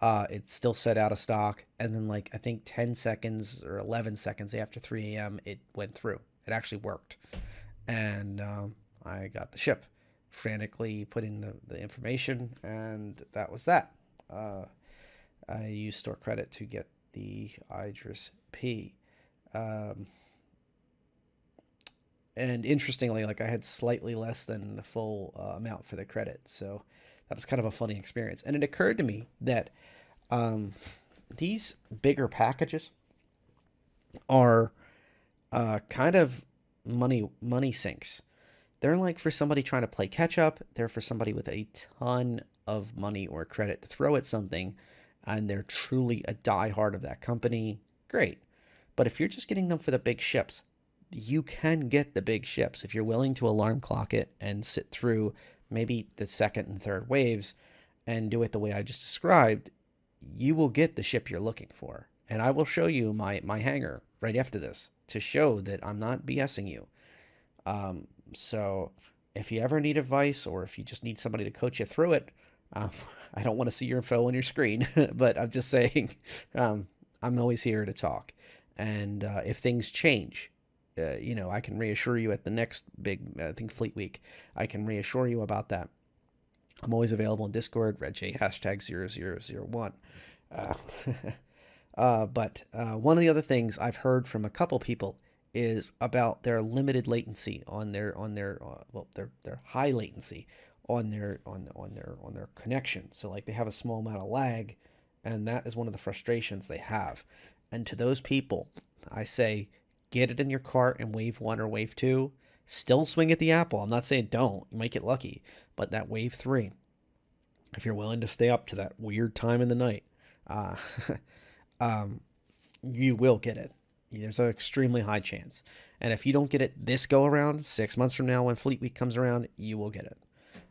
Uh, it still set out of stock, and then like I think 10 seconds or 11 seconds after 3 a.m. it went through. It actually worked, and um, I got the ship. frantically put in the, the information, and that was that. Uh, I used store credit to get the Idris P. Um, and interestingly, like I had slightly less than the full uh, amount for the credit, so that was kind of a funny experience. And it occurred to me that um, these bigger packages are uh, kind of money money sinks. They're like for somebody trying to play catch up. They're for somebody with a ton of money or credit to throw at something, and they're truly a diehard of that company. Great, but if you're just getting them for the big ships, you can get the big ships if you're willing to alarm clock it and sit through maybe the second and third waves and do it the way I just described, you will get the ship you're looking for. And I will show you my, my hangar right after this to show that I'm not BSing you. Um, so if you ever need advice or if you just need somebody to coach you through it, um, I don't want to see your info on your screen, but I'm just saying um, I'm always here to talk. And uh, if things change, uh, you know, I can reassure you at the next big, I think Fleet Week, I can reassure you about that. I'm always available in Discord, RedJay hashtag 0001. Uh, uh, but uh, one of the other things I've heard from a couple people is about their limited latency on their on their uh, well their their high latency on their on on their on their connection. So like they have a small amount of lag, and that is one of the frustrations they have. And to those people, I say get it in your cart in wave one or wave two. Still swing at the apple. I'm not saying don't. You might get lucky. But that wave three, if you're willing to stay up to that weird time in the night, uh, um, you will get it. There's an extremely high chance. And if you don't get it this go around, six months from now when Fleet Week comes around, you will get it.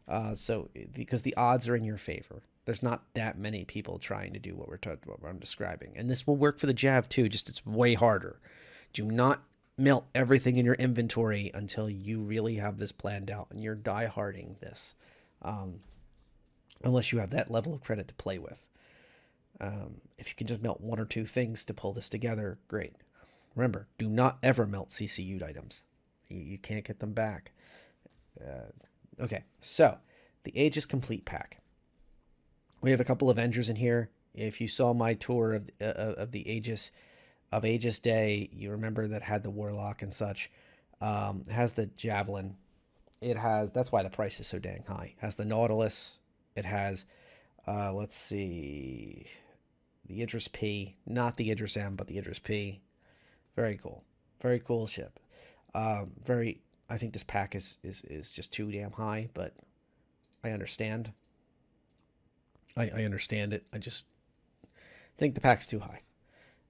Uh, so because the odds are in your favor. There's not that many people trying to do what we're what I'm describing, and this will work for the Jav too. Just it's way harder. Do not melt everything in your inventory until you really have this planned out and you're dieharding this. Um, unless you have that level of credit to play with. Um, if you can just melt one or two things to pull this together, great. Remember, do not ever melt CCU'd items. You, you can't get them back. Uh, okay, so the Aegis Complete pack. We have a couple Avengers in here. If you saw my tour of, uh, of the Aegis, of Aegis Day, you remember that had the Warlock and such. Um, has the Javelin. It has, that's why the price is so dang high. Has the Nautilus. It has, uh, let's see, the Idris P. Not the Idris M, but the Idris P. Very cool. Very cool ship. Um, very, I think this pack is, is, is just too damn high, but I understand. I, I understand it. I just think the pack's too high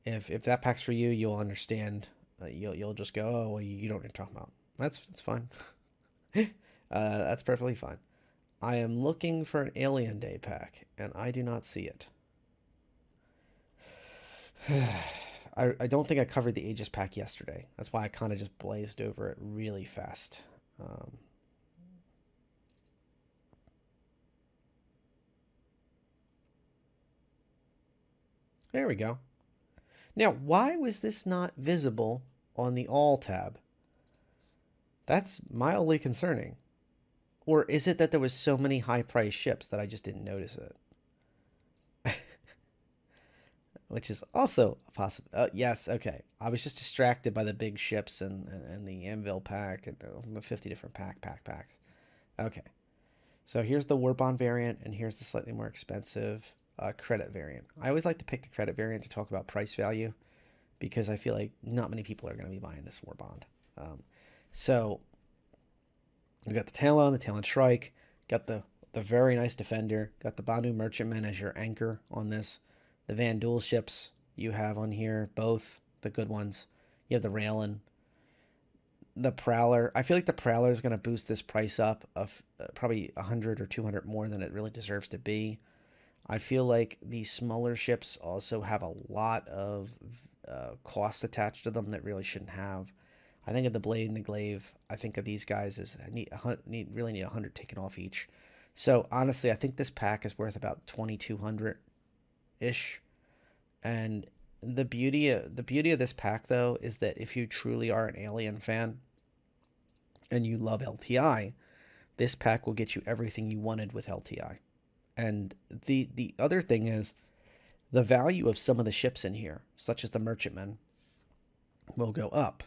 if if that pack's for you, you'll understand. Uh, you'll you'll just go, oh well, you don't what you're talking about. That's that's fine. uh, that's perfectly fine. I am looking for an Alien Day pack, and I do not see it. I, I don't think I covered the Aegis pack yesterday. That's why I kind of just blazed over it really fast. Um, there we go. Now, why was this not visible on the All tab? That's mildly concerning. Or is it that there was so many high-priced ships that I just didn't notice it? Which is also possible. Uh, yes, okay. I was just distracted by the big ships and, and, and the Anvil pack and uh, the 50 different pack, pack, packs. Okay. So here's the War Bond variant, and here's the slightly more expensive uh, credit variant. I always like to pick the credit variant to talk about price value because I feel like not many people are going to be buying this war bond. Um, so we got the Talon, the Talon Shrike, got the the very nice Defender, got the Banu Merchantman as your anchor on this, the Vanduul ships you have on here, both the good ones. You have the Railen, the Prowler. I feel like the Prowler is going to boost this price up of uh, probably 100 or 200 more than it really deserves to be. I feel like these smaller ships also have a lot of uh, costs attached to them that really shouldn't have. I think of the blade and the glaive. I think of these guys as need, need really need a hundred taken off each. So honestly, I think this pack is worth about twenty two hundred ish. And the beauty of, the beauty of this pack though is that if you truly are an Alien fan and you love LTI, this pack will get you everything you wanted with LTI. And the the other thing is the value of some of the ships in here, such as the merchantmen, will go up.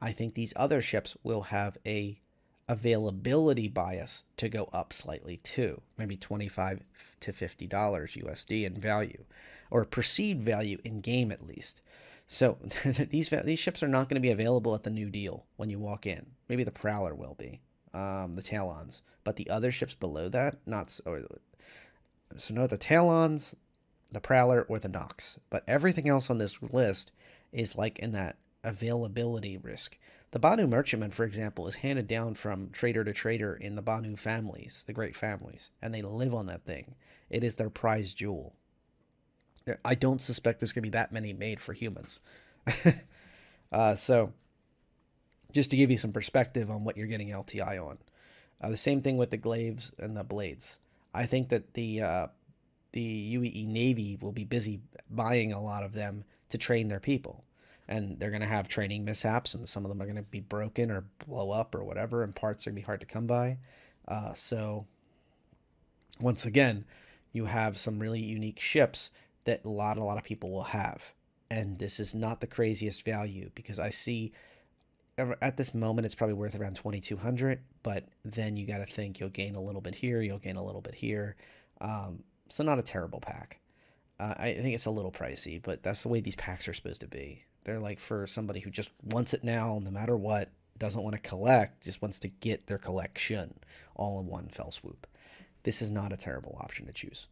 I think these other ships will have a availability bias to go up slightly too, maybe 25 to $50 USD in value or perceived value in game at least. So these these ships are not going to be available at the new deal when you walk in. Maybe the Prowler will be, um, the Talons, but the other ships below that, not so. So no, the Talons, the Prowler, or the Nox. But everything else on this list is like in that availability risk. The Banu Merchantman, for example, is handed down from trader to trader in the Banu families, the great families, and they live on that thing. It is their prize jewel. I don't suspect there's going to be that many made for humans. uh, so, just to give you some perspective on what you're getting LTI on. Uh, the same thing with the glaives and the blades. I think that the uh, the UEE Navy will be busy buying a lot of them to train their people. And they're going to have training mishaps, and some of them are going to be broken or blow up or whatever, and parts are going to be hard to come by. Uh, so, once again, you have some really unique ships that a lot a lot of people will have and this is not the craziest value because i see at this moment it's probably worth around 2200 but then you got to think you'll gain a little bit here you'll gain a little bit here. Um, so not a terrible pack. Uh, i think it's a little pricey but that's the way these packs are supposed to be. They're like for somebody who just wants it now no matter what doesn't want to collect just wants to get their collection all in one fell swoop. This is not a terrible option to choose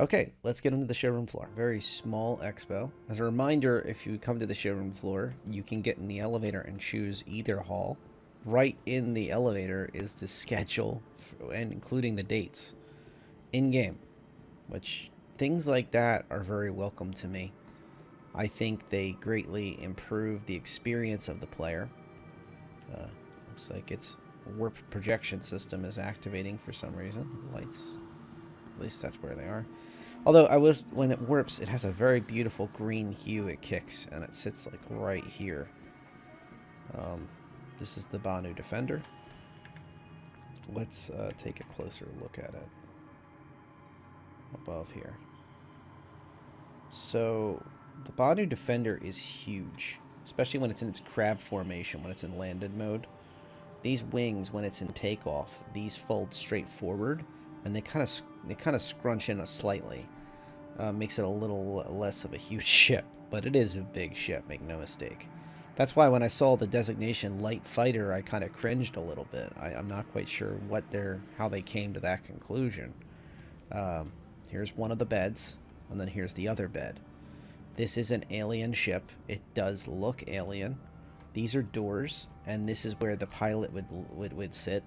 Okay, let's get into the showroom floor. Very small expo. As a reminder, if you come to the showroom floor, you can get in the elevator and choose either hall. Right in the elevator is the schedule, and including the dates in-game, which things like that are very welcome to me. I think they greatly improve the experience of the player. Uh, looks like its warp projection system is activating for some reason. Lights at least that's where they are. Although I was when it warps, it has a very beautiful green hue it kicks, and it sits like right here. Um, this is the Banu Defender. Let's uh, take a closer look at it above here. So the Banu Defender is huge, especially when it's in its crab formation, when it's in landed mode. These wings, when it's in takeoff, these fold straight forward, and they kind of they kind of scrunch in a slightly. Uh, makes it a little less of a huge ship, but it is a big ship, make no mistake. That's why when I saw the designation light fighter, I kind of cringed a little bit. I, am not quite sure what they're, how they came to that conclusion. Um, here's one of the beds, and then here's the other bed. This is an alien ship. It does look alien. These are doors, and this is where the pilot would would, would sit.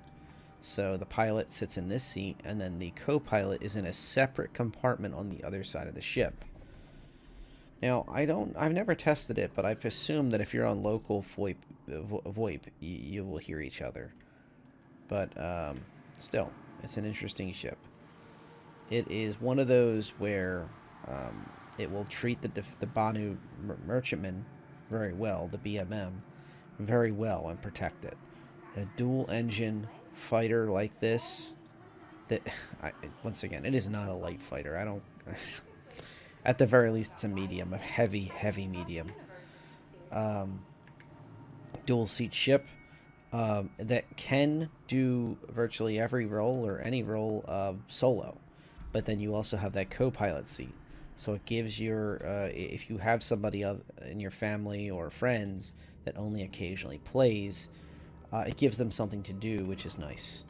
So the pilot sits in this seat, and then the co-pilot is in a separate compartment on the other side of the ship. Now, I don't, I've never tested it, but I've assumed that if you're on local VoIP, VoIP you, you will hear each other. But um, still, it's an interesting ship. It is one of those where um, it will treat the, the Banu merchantman very well, the BMM, very well and protect it. A dual engine fighter like this that I, once again it is not a light fighter. I don't at the very least it's a medium a heavy heavy medium. Um, dual seat ship um, that can do virtually every role or any role uh, solo but then you also have that co-pilot seat. So it gives your uh, if you have somebody in your family or friends that only occasionally plays uh, it gives them something to do, which is nice.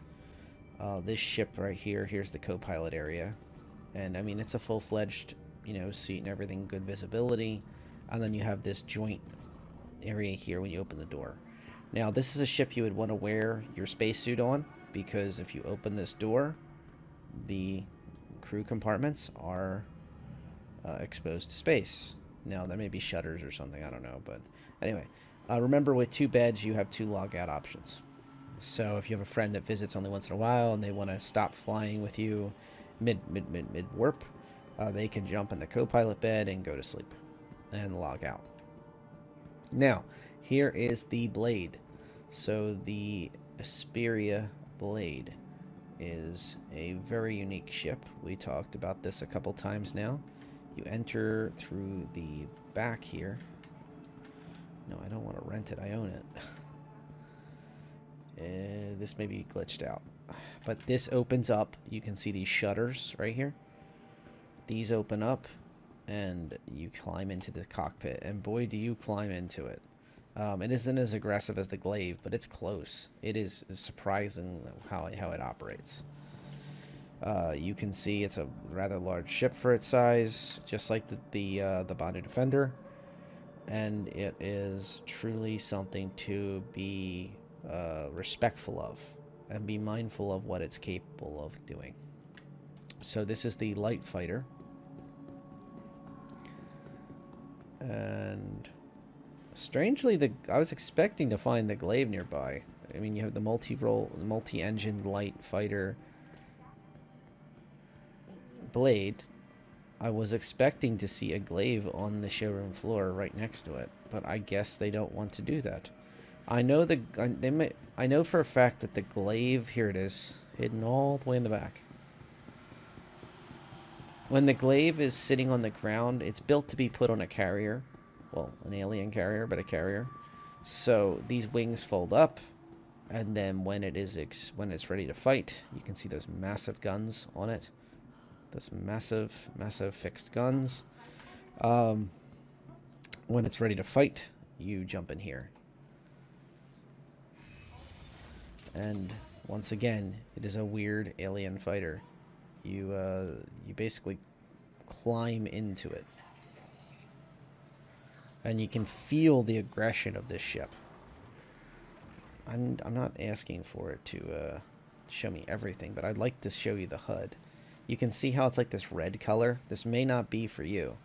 Uh, this ship right here, here's the co-pilot area. And, I mean, it's a full-fledged, you know, seat and everything, good visibility. And then you have this joint area here when you open the door. Now, this is a ship you would want to wear your spacesuit on, because if you open this door, the crew compartments are uh, exposed to space. Now, there may be shutters or something, I don't know, but anyway. Uh, remember, with two beds, you have two logout options. So if you have a friend that visits only once in a while and they want to stop flying with you mid mid mid mid warp, uh, they can jump in the co-pilot bed and go to sleep and log out. Now, here is the blade. So the Esperia blade. is a very unique ship. We talked about this a couple times now. You enter through the back here. No, I don't want to rent it. I own it. uh, this may be glitched out. But this opens up. You can see these shutters right here. These open up and you climb into the cockpit. And boy, do you climb into it. Um, it isn't as aggressive as the Glaive, but it's close. It is surprising how, how it operates. Uh, you can see it's a rather large ship for its size, just like the the, uh, the Defender, and it is truly something to be uh, respectful of and be mindful of what it's capable of doing. So this is the light fighter, and strangely, the I was expecting to find the glaive nearby. I mean, you have the multi-role, multi-engine light fighter blade, I was expecting to see a glaive on the showroom floor right next to it, but I guess they don't want to do that. I know the they may I know for a fact that the glaive here it is, hidden all the way in the back. When the glaive is sitting on the ground, it's built to be put on a carrier. Well, an alien carrier, but a carrier. So these wings fold up, and then when it is when it's ready to fight, you can see those massive guns on it. This massive, massive fixed guns. Um, when it's ready to fight, you jump in here. And once again, it is a weird alien fighter. You uh, you basically climb into it. And you can feel the aggression of this ship. I'm, I'm not asking for it to uh, show me everything, but I'd like to show you the HUD. You can see how it's like this red color. This may not be for you.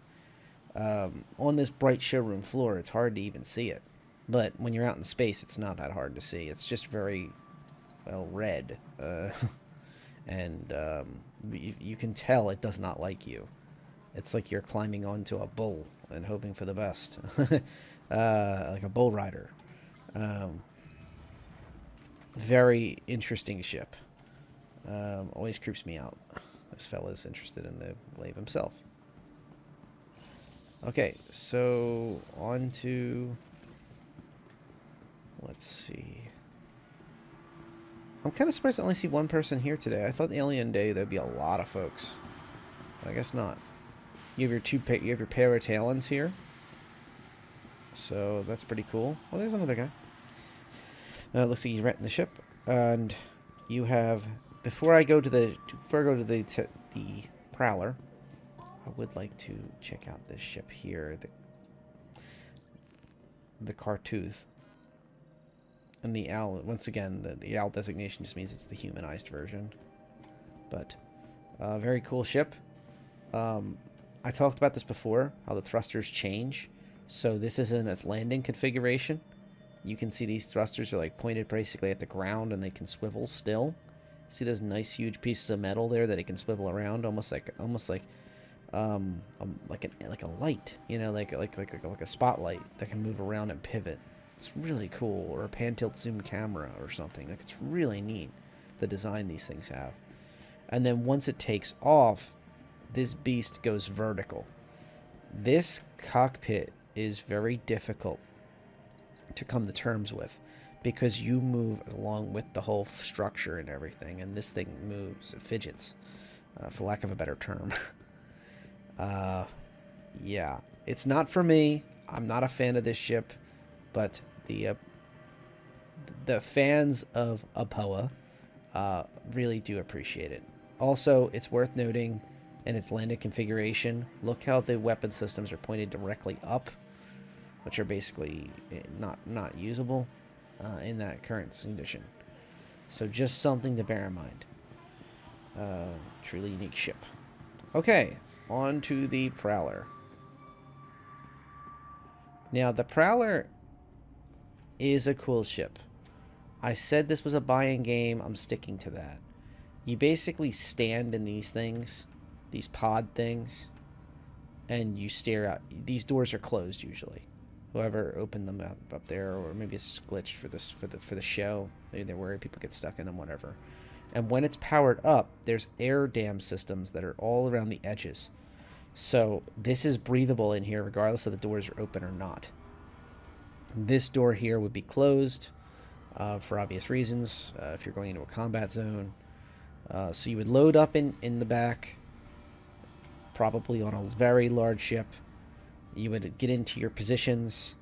Um, on this bright showroom floor, it's hard to even see it. But when you're out in space, it's not that hard to see. It's just very, well, red. Uh, and um, you, you can tell it does not like you. It's like you're climbing onto a bull and hoping for the best. uh, like a bull rider. Um, very interesting ship. Um, always creeps me out. This fella's interested in the glaive himself. Okay, so on to... Let's see. I'm kind of surprised I only see one person here today. I thought Alien Day there'd be a lot of folks. But I guess not. You have your two you have your pair of talons here. So that's pretty cool. Well, there's another guy. Uh, looks like he's renting the ship. And you have before I go to the before I go to the the Prowler, I would like to check out this ship here, the the Khartu. And the owl, once again, the, the owl designation just means it's the humanized version. But, uh, very cool ship. Um, I talked about this before, how the thrusters change. So this is in its landing configuration. You can see these thrusters are like pointed basically at the ground and they can swivel still. See those nice huge pieces of metal there that it can swivel around, almost like almost like um, um like an like a light, you know, like like like like a spotlight that can move around and pivot. It's really cool, or a pan tilt zoom camera or something. Like it's really neat the design these things have. And then once it takes off, this beast goes vertical. This cockpit is very difficult to come to terms with because you move along with the whole structure and everything, and this thing moves, it fidgets, uh, for lack of a better term. uh, yeah, it's not for me. I'm not a fan of this ship, but the uh, the fans of Aopoa uh, really do appreciate it. Also, it's worth noting in its landing configuration, look how the weapon systems are pointed directly up, which are basically eh, not not usable uh, in that current condition. So just something to bear in mind. Uh, truly unique ship. Okay, on to the Prowler. Now, the Prowler is a cool ship. I said this was a buy-in game. I'm sticking to that. You basically stand in these things, these pod things, and you stare out. These doors are closed usually whoever opened them up, up there, or maybe it's glitched for this for the for the show. Maybe they're worried people get stuck in them, whatever. And when it's powered up, there's air dam systems that are all around the edges. So this is breathable in here regardless of the doors are open or not. This door here would be closed uh, for obvious reasons uh, if you're going into a combat zone. Uh, so you would load up in, in the back, probably on a very large ship. You would get into your positions.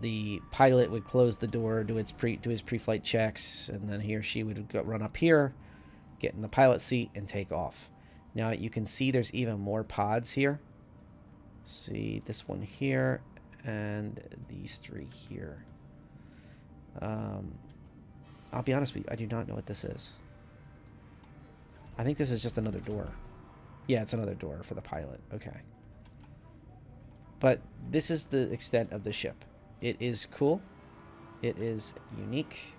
The pilot would close the door, do its pre do his pre-flight checks, and then he or she would go, run up here, get in the pilot seat, and take off. Now you can see there's even more pods here. See this one here and these three here. Um, I'll be honest with you, I do not know what this is. I think this is just another door. Yeah, it's another door for the pilot. Okay. But this is the extent of the ship. It is cool. It is unique.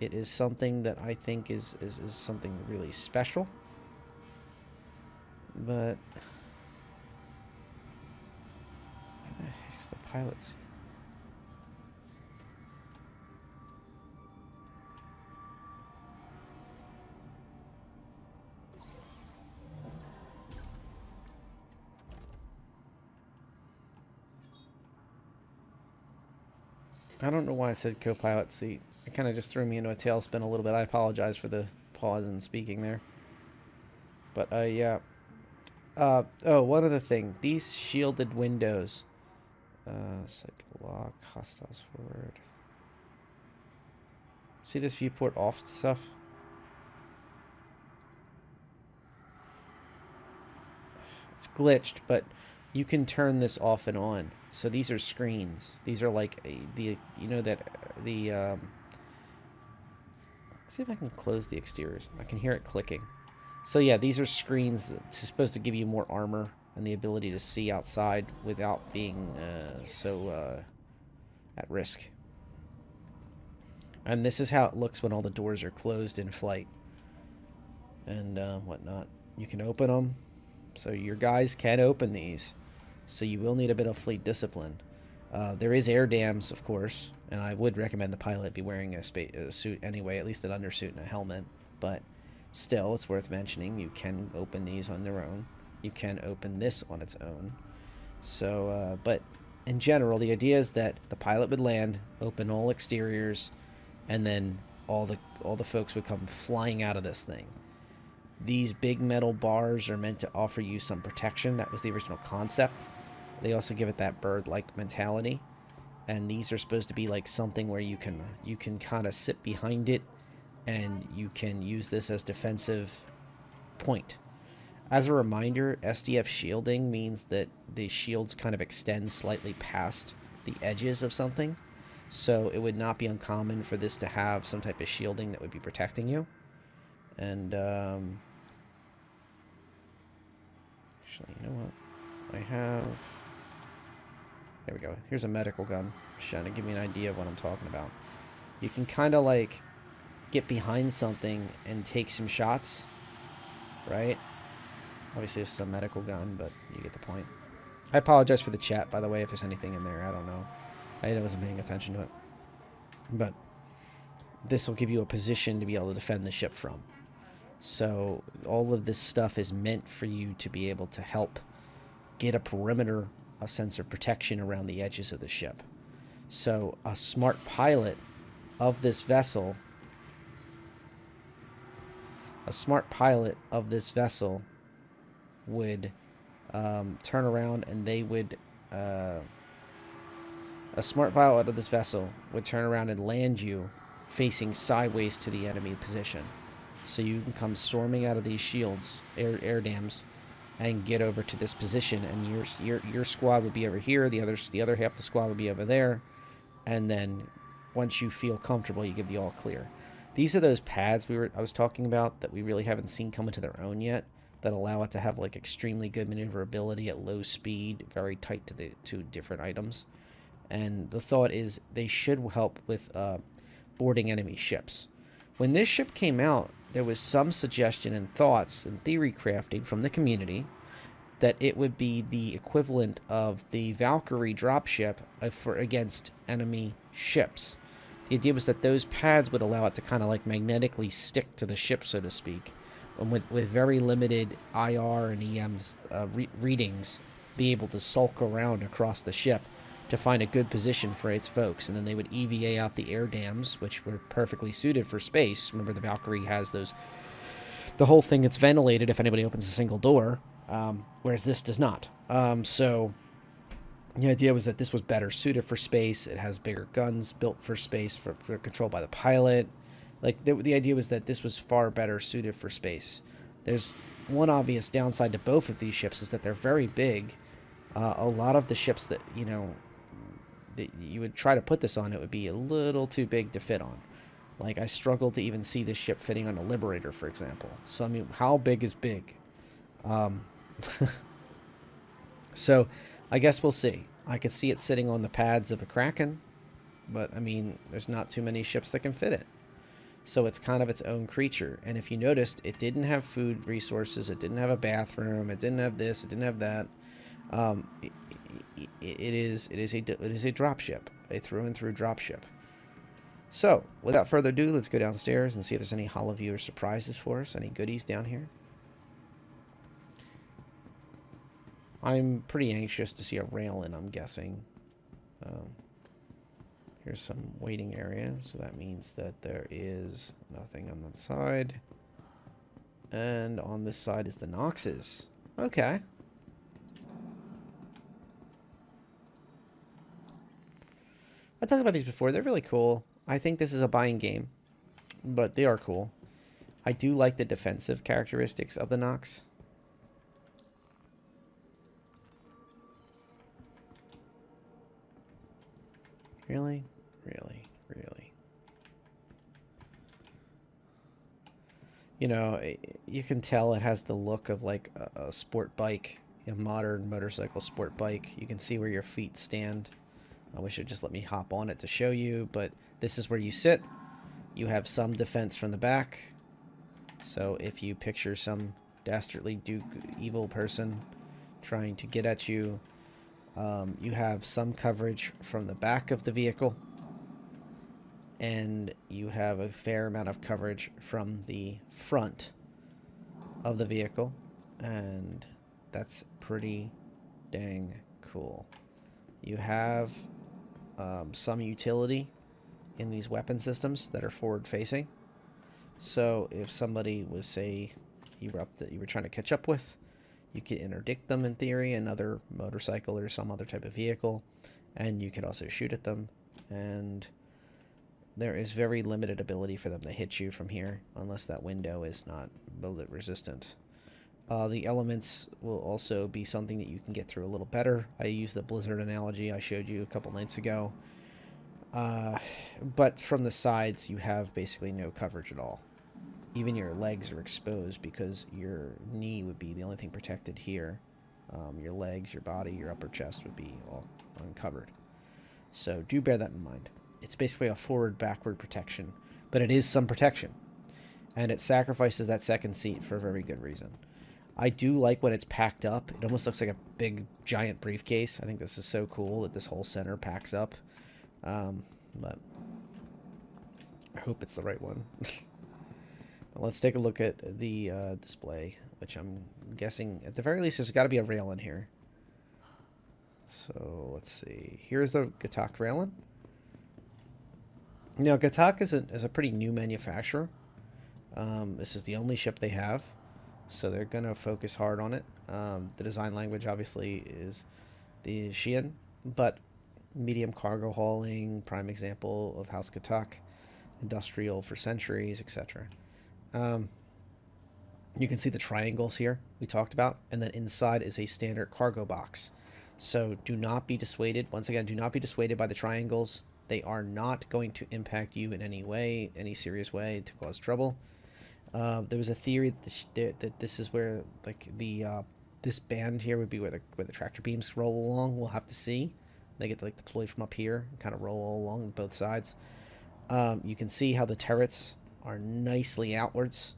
It is something that I think is, is, is something really special. But where the heck's the pilots? I don't know why I said co-pilot seat. It kind of just threw me into a tailspin a little bit. I apologize for the pause in speaking there. But, uh, yeah. Uh, oh, one other thing. These shielded windows. Uh, cycle lock, hostiles forward. See this viewport off stuff? It's glitched, but you can turn this off and on. So these are screens. These are like the, you know, that the, um, see if I can close the exteriors. I can hear it clicking. So yeah, these are screens that's supposed to give you more armor and the ability to see outside without being uh, so uh, at risk. And this is how it looks when all the doors are closed in flight and uh, whatnot. You can open them, so your guys can open these. So you will need a bit of fleet discipline. Uh, there is air dams, of course, and I would recommend the pilot be wearing a, a suit anyway, at least an undersuit and a helmet. But Still, it's worth mentioning you can open these on their own. You can open this on its own. So, uh, but in general, the idea is that the pilot would land, open all exteriors, and then all the all the folks would come flying out of this thing. These big metal bars are meant to offer you some protection. That was the original concept. They also give it that bird-like mentality. And these are supposed to be like something where you can you can kind of sit behind it and you can use this as defensive point. As a reminder, SDF shielding means that the shields kind of extend slightly past the edges of something. So it would not be uncommon for this to have some type of shielding that would be protecting you. And, um... Actually, you know what? I have... There we go. Here's a medical gun. Trying to give me an idea of what I'm talking about. You can kind of like get behind something and take some shots, right? Obviously, this is a medical gun, but you get the point. I apologize for the chat, by the way, if there's anything in there. I don't know. I wasn't paying attention to it. But this will give you a position to be able to defend the ship from. So all of this stuff is meant for you to be able to help get a perimeter, a sense of protection around the edges of the ship. So a smart pilot of this vessel a smart pilot of this vessel would um, turn around and they would uh, a smart pilot of this vessel would turn around and land you facing sideways to the enemy position so you can come storming out of these shields air, air dams and get over to this position and your your your squad would be over here the others the other half of the squad would be over there and then once you feel comfortable you give the all clear these are those pads we were I was talking about that we really haven't seen come into their own yet that allow it to have like extremely good maneuverability at low speed, very tight to the to different items. And the thought is they should help with uh, boarding enemy ships. When this ship came out, there was some suggestion and thoughts and theory crafting from the community that it would be the equivalent of the Valkyrie dropship uh, for against enemy ships. The idea was that those pads would allow it to kind of like magnetically stick to the ship, so to speak, and with, with very limited IR and EM uh, re readings, be able to sulk around across the ship to find a good position for its folks. And then they would EVA out the air dams, which were perfectly suited for space. Remember, the Valkyrie has those. The whole thing it's ventilated if anybody opens a single door, um, whereas this does not. Um, so the idea was that this was better suited for space. It has bigger guns built for space for, for control by the pilot. Like the, the idea was that this was far better suited for space. There's one obvious downside to both of these ships is that they're very big. Uh, a lot of the ships that you know that you would try to put this on, it would be a little too big to fit on. Like, I struggle to even see this ship fitting on a Liberator, for example. So, I mean, how big is big? Um, so, I guess we'll see. I could see it sitting on the pads of a Kraken, but, I mean, there's not too many ships that can fit it. So it's kind of its own creature. And if you noticed, it didn't have food resources. It didn't have a bathroom. It didn't have this. It didn't have that. Um, it, is it is a it is a dropship, a through and through dropship. So, without further ado, let's go downstairs and see if there's any holoviewer surprises for us, any goodies down here. I'm pretty anxious to see a Railen, I'm guessing. Um, here's some waiting area, so that means that there is nothing on that side. And on this side is the Noxes. Okay. I talked about these before. They're really cool. I think this is a buying game, but they are cool. I do like the defensive characteristics of the Nox. Really? Really? Really? You know, you can tell it has the look of like a, a sport bike, a modern motorcycle sport bike. You can see where your feet stand. I wish it just let me hop on it to show you, but this is where you sit. You have some defense from the back. So if you picture some dastardly Duke evil person trying to get at you, um, you have some coverage from the back of the vehicle. And you have a fair amount of coverage from the front of the vehicle. And that's pretty dang cool. You have um, some utility in these weapon systems that are forward facing. So if somebody was say you were up that you were trying to catch up with, you could interdict them in theory, another motorcycle or some other type of vehicle, and you could also shoot at them. And there is very limited ability for them to hit you from here, unless that window is not bullet resistant. Uh, the elements will also be something that you can get through a little better. I use the blizzard analogy I showed you a couple nights ago. Uh, but from the sides, you have basically no coverage at all. Even your legs are exposed because your knee would be the only thing protected here. Um, your legs, your body, your upper chest would be all uncovered. So do bear that in mind. It's basically a forward-backward protection, but it is some protection. And it sacrifices that second seat for a very good reason. I do like when it's packed up. It almost looks like a big, giant briefcase. I think this is so cool that this whole center packs up. Um, but I hope it's the right one. Let's take a look at the uh, display, which I'm guessing, at the very least, there's got to be a Railen here. So, let's see. Here's the Gatac Railen. Now, Gatac is a, is a pretty new manufacturer. Um, this is the only ship they have so they're going to focus hard on it. Um, the design language obviously is the Xi'an, but medium cargo hauling, prime example of House Gatac, industrial for centuries, etc. Um, you can see the triangles here we talked about, and then inside is a standard cargo box. So do not be dissuaded. Once again, do not be dissuaded by the triangles. They are not going to impact you in any way, any serious way to cause trouble. Uh, there was a theory that this, that this is where like the uh, this band here would be where the where the tractor beams roll along. We'll have to see. They get like deployed from up here and kind of roll along both sides. Um, you can see how the turrets are nicely outwards.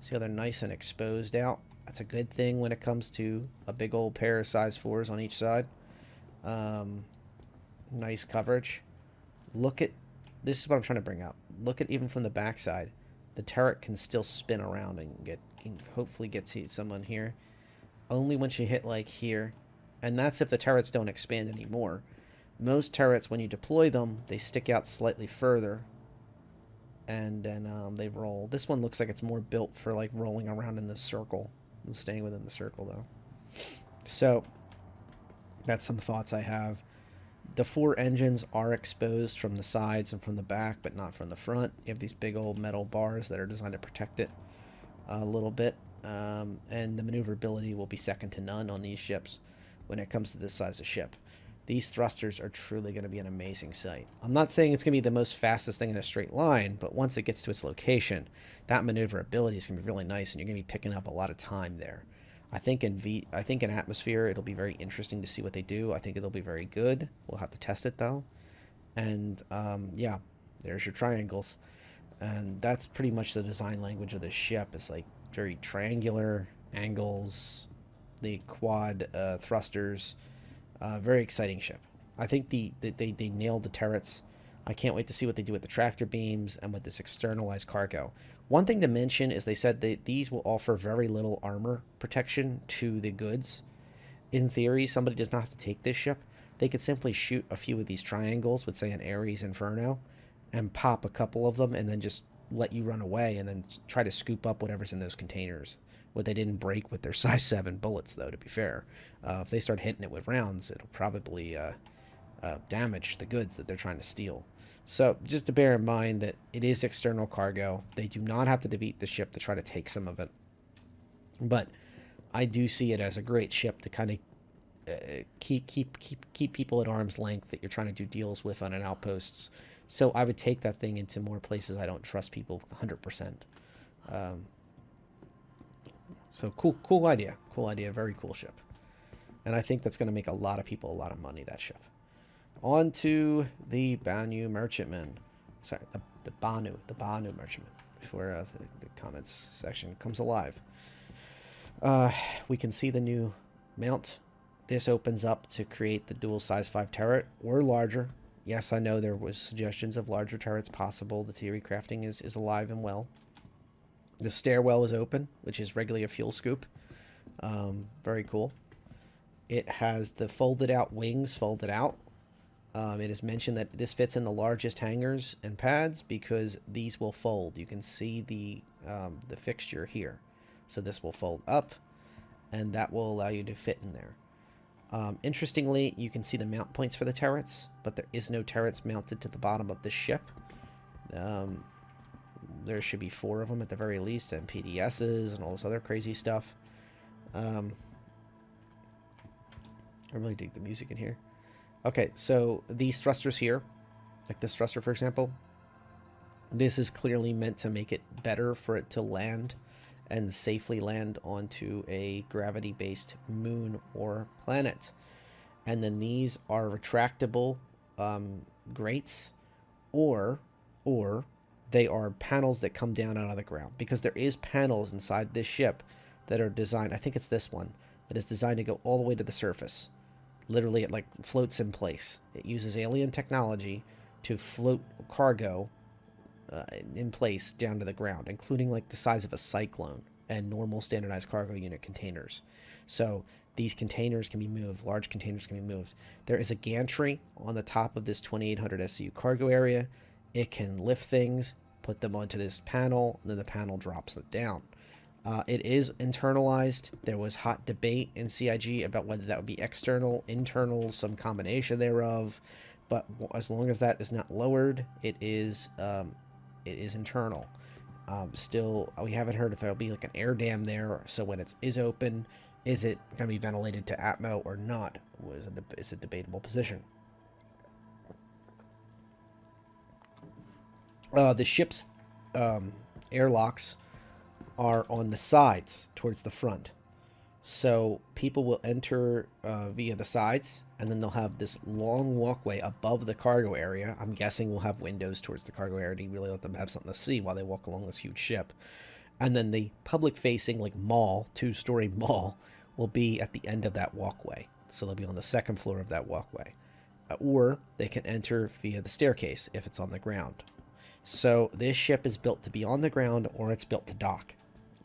See how they're nice and exposed out. That's a good thing when it comes to a big old pair of size fours on each side. Um, nice coverage. Look at this is what I'm trying to bring up. Look at even from the backside, the turret can still spin around and get can hopefully get to someone here. Only once you hit like here, and that's if the turrets don't expand anymore. Most turrets, when you deploy them, they stick out slightly further, and then um, they roll. This one looks like it's more built for like rolling around in the circle, and staying within the circle though. So that's some thoughts I have. The four engines are exposed from the sides and from the back, but not from the front. You have these big old metal bars that are designed to protect it a little bit. Um, and the maneuverability will be second to none on these ships when it comes to this size of ship. These thrusters are truly going to be an amazing sight. I'm not saying it's going to be the most fastest thing in a straight line, but once it gets to its location, that maneuverability is going to be really nice, and you're going to be picking up a lot of time there. I think in V, I think in atmosphere, it'll be very interesting to see what they do. I think it'll be very good. We'll have to test it though. And um, yeah, there's your triangles, and that's pretty much the design language of the ship. It's like very triangular angles, the quad uh, thrusters. Uh, very exciting ship. I think the, the they they nailed the turrets. I can't wait to see what they do with the tractor beams and with this externalized cargo. One thing to mention is they said that these will offer very little armor protection to the goods. In theory, somebody does not have to take this ship. They could simply shoot a few of these triangles with, say, an Ares Inferno and pop a couple of them and then just let you run away and then try to scoop up whatever's in those containers. What they didn't break with their size 7 bullets, though, to be fair. Uh, if they start hitting it with rounds, it'll probably uh, uh, damage the goods that they're trying to steal. So just to bear in mind that it is external cargo. They do not have to defeat the ship to try to take some of it. But I do see it as a great ship to kind of uh, keep keep keep keep people at arm's length that you're trying to do deals with on an outposts. So I would take that thing into more places I don't trust people 100%. Um, so cool, cool idea. Cool idea. Very cool ship. And I think that's going to make a lot of people a lot of money, that ship. On to the Banu Merchantman. Sorry, the, the Banu, the Banu Merchantman. Before uh, the, the, comments section comes alive. Uh, we can see the new mount. This opens up to create the dual size 5 turret or larger. Yes, I know there was suggestions of larger turrets possible. The theory crafting is, is alive and well. The stairwell is open, which is regularly a fuel scoop. Um, very cool. It has the folded out wings folded out, um, it is mentioned that this fits in the largest hangers and pads because these will fold. You can see the, um, the fixture here. So this will fold up and that will allow you to fit in there. Um, interestingly, you can see the mount points for the turrets, but there is no turrets mounted to the bottom of the ship. Um, there should be four of them at the very least, and PDSs and all this other crazy stuff. Um, I really dig the music in here. Okay, so these thrusters here, like this thruster, for example, this is clearly meant to make it better for it to land and safely land onto a gravity-based moon or planet. And then these are retractable um, grates, or or they are panels that come down out of the ground because there is panels inside this ship that are designed. I think it's this one that is designed to go all the way to the surface literally it like floats in place. It uses alien technology to float cargo uh, in place down to the ground, including like the size of a cyclone and normal standardized cargo unit containers. So these containers can be moved, large containers can be moved. There is a gantry on the top of this 2800 SU cargo area. It can lift things, put them onto this panel, and then the panel drops them down. Uh, it is internalized. There was hot debate in CIG about whether that would be external, internal, some combination thereof. But as long as that is not lowered, it is um, it is internal. Um, still, we haven't heard if there'll be like an air dam there. So when it is open, is it going to be ventilated to Atmo or not? Is a, is a debatable position. Uh, the ship's um, airlocks are on the sides towards the front. So people will enter uh, via the sides, and then they'll have this long walkway above the cargo area. I'm guessing we'll have windows towards the cargo area to really let them have something to see while they walk along this huge ship. And then the public-facing, like mall, two-story mall, will be at the end of that walkway. So they'll be on the second floor of that walkway. or they can enter via the staircase if it's on the ground. So this ship is built to be on the ground or it's built to dock.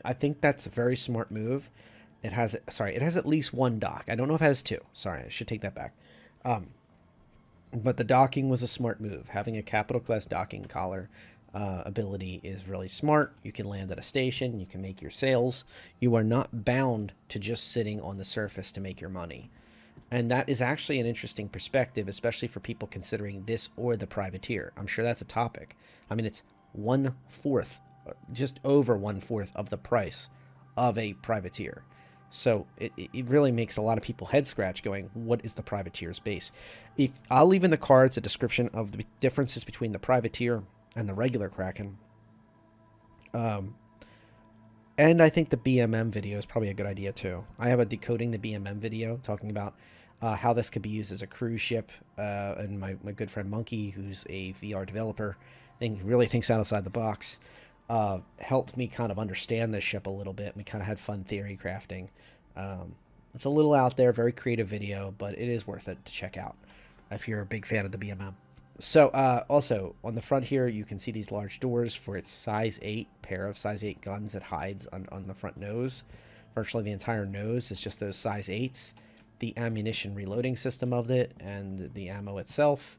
I think that's a very smart move. It has, sorry, it has at least one dock. I don't know if it has two. Sorry, I should take that back. Um, but the docking was a smart move. Having a capital class docking collar uh, ability is really smart. You can land at a station. You can make your sales. You are not bound to just sitting on the surface to make your money. And that is actually an interesting perspective, especially for people considering this or the privateer. I'm sure that's a topic. I mean, it's one fourth, just over one fourth of the price of a privateer. So it, it really makes a lot of people head scratch going, what is the privateer's base? If I'll leave in the cards a description of the differences between the privateer and the regular Kraken. Um, and I think the BMM video is probably a good idea too. I have a decoding the BMM video talking about uh, how this could be used as a cruise ship. Uh, and my, my good friend Monkey, who's a VR developer, thing really thinks outside the box, uh, helped me kind of understand this ship a little bit. We kind of had fun theory crafting. Um, it's a little out there, very creative video, but it is worth it to check out if you're a big fan of the BMM. So uh, also on the front here, you can see these large doors for its size 8 pair of size 8 guns that hides on, on the front nose. Virtually the entire nose is just those size 8s. The ammunition reloading system of it and the ammo itself.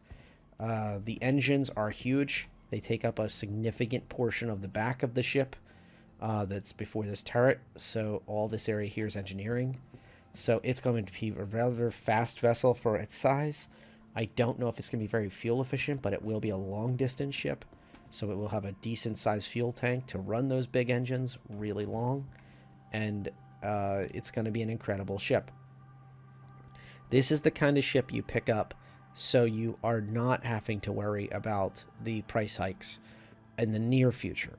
Uh, the engines are huge. They take up a significant portion of the back of the ship uh, that's before this turret. So all this area here is engineering. So it's going to be a rather fast vessel for its size. I don't know if it's going to be very fuel efficient, but it will be a long distance ship. So it will have a decent sized fuel tank to run those big engines really long. And uh, it's going to be an incredible ship. This is the kind of ship you pick up so you are not having to worry about the price hikes in the near future.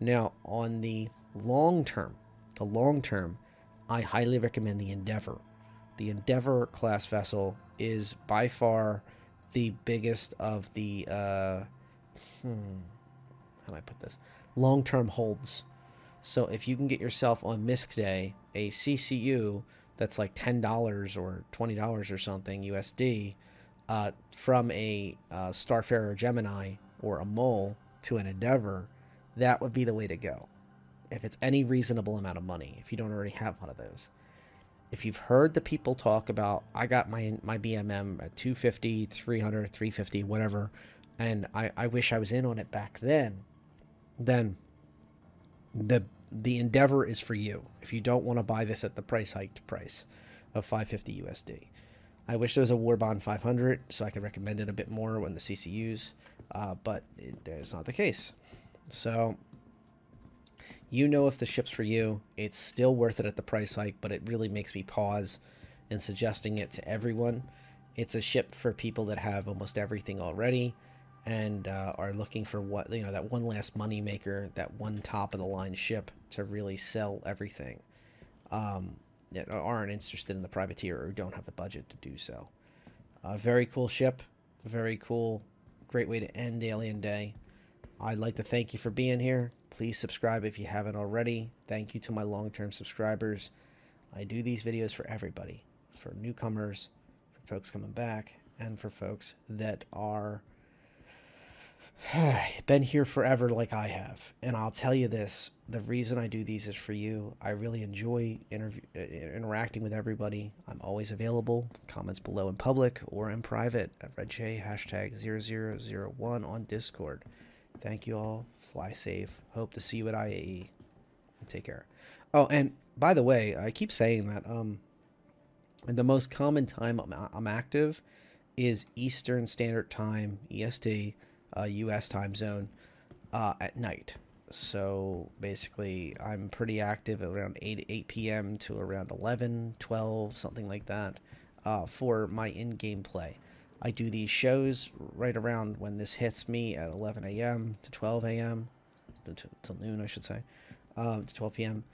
Now, on the long term, the long term, I highly recommend the Endeavor. The Endeavor class vessel is by far the biggest of the, uh, hmm, how do I put this? Long term holds. So if you can get yourself on MISC Day a CCU that's like $10 or $20 or something USD, uh, from a uh, Starfarer Gemini or a Mole to an Endeavor, that would be the way to go. If it's any reasonable amount of money, if you don't already have one of those. If you've heard the people talk about, I got my my BMM at 250, 300, 350, whatever, and I, I wish I was in on it back then, then the the endeavor is for you if you don't want to buy this at the price hiked price of 550 USD. I wish there was a Warbond 500 so I could recommend it a bit more when the CCUs, uh, but it, that's not the case. So you know if the ship's for you. It's still worth it at the price hike, but it really makes me pause in suggesting it to everyone. It's a ship for people that have almost everything already and uh, are looking for what you know that one last money maker, that one top of the line ship to really sell everything. Um, that aren't interested in the privateer or don't have the budget to do so. A very cool ship, very cool, great way to end Alien Day. I'd like to thank you for being here. Please subscribe if you haven't already. Thank you to my long-term subscribers. I do these videos for everybody, for newcomers, for folks coming back, and for folks that are been here forever like I have. And I'll tell you this the reason I do these is for you. I really enjoy interview, uh, interacting with everybody. I'm always available. Comments below in public or in private at RedJay hashtag 0001 on Discord. Thank you all. Fly safe. Hope to see you at IAE. Take care. Oh, and by the way, I keep saying that. Um, the most common time I'm, I'm active is Eastern Standard Time, EST uh, U.S. time zone uh, at night. So basically, I'm pretty active around 8 8 p.m. to around 11, 12, something like that, uh, for my in-game play. I do these shows right around when this hits me at 11 a.m. to 12 a.m. till noon, I should say, uh, to 12 p.m.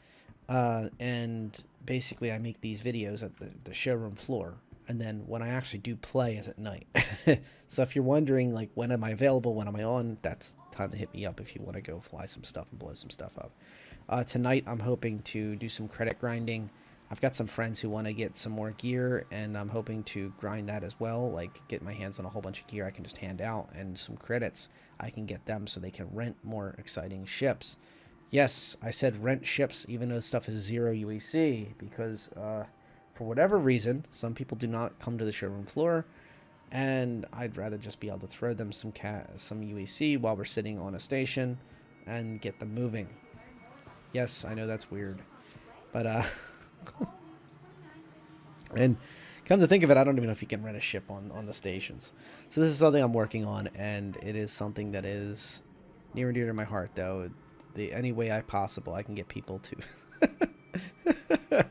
Uh, and basically, I make these videos at the, the showroom floor and then when I actually do play is at night. so if you're wondering like when am I available, when am I on, that's time to hit me up if you want to go fly some stuff and blow some stuff up. Uh, tonight I'm hoping to do some credit grinding I've got some friends who want to get some more gear, and I'm hoping to grind that as well. Like, get my hands on a whole bunch of gear I can just hand out, and some credits I can get them so they can rent more exciting ships. Yes, I said rent ships, even though stuff is zero UEC, because uh, for whatever reason, some people do not come to the showroom floor, and I'd rather just be able to throw them some cat some UEC while we're sitting on a station, and get them moving. Yes, I know that's weird, but uh. and come to think of it, I don't even know if you can rent a ship on, on the stations. So this is something I'm working on, and it is something that is near and dear to my heart, though. The any way I possible I can get people to.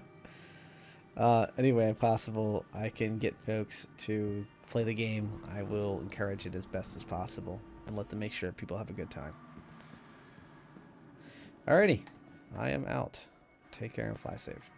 uh, any way possible I can get folks to play the game, I will encourage it as best as possible and let them make sure people have a good time. Alrighty, I am out. Take care and fly safe.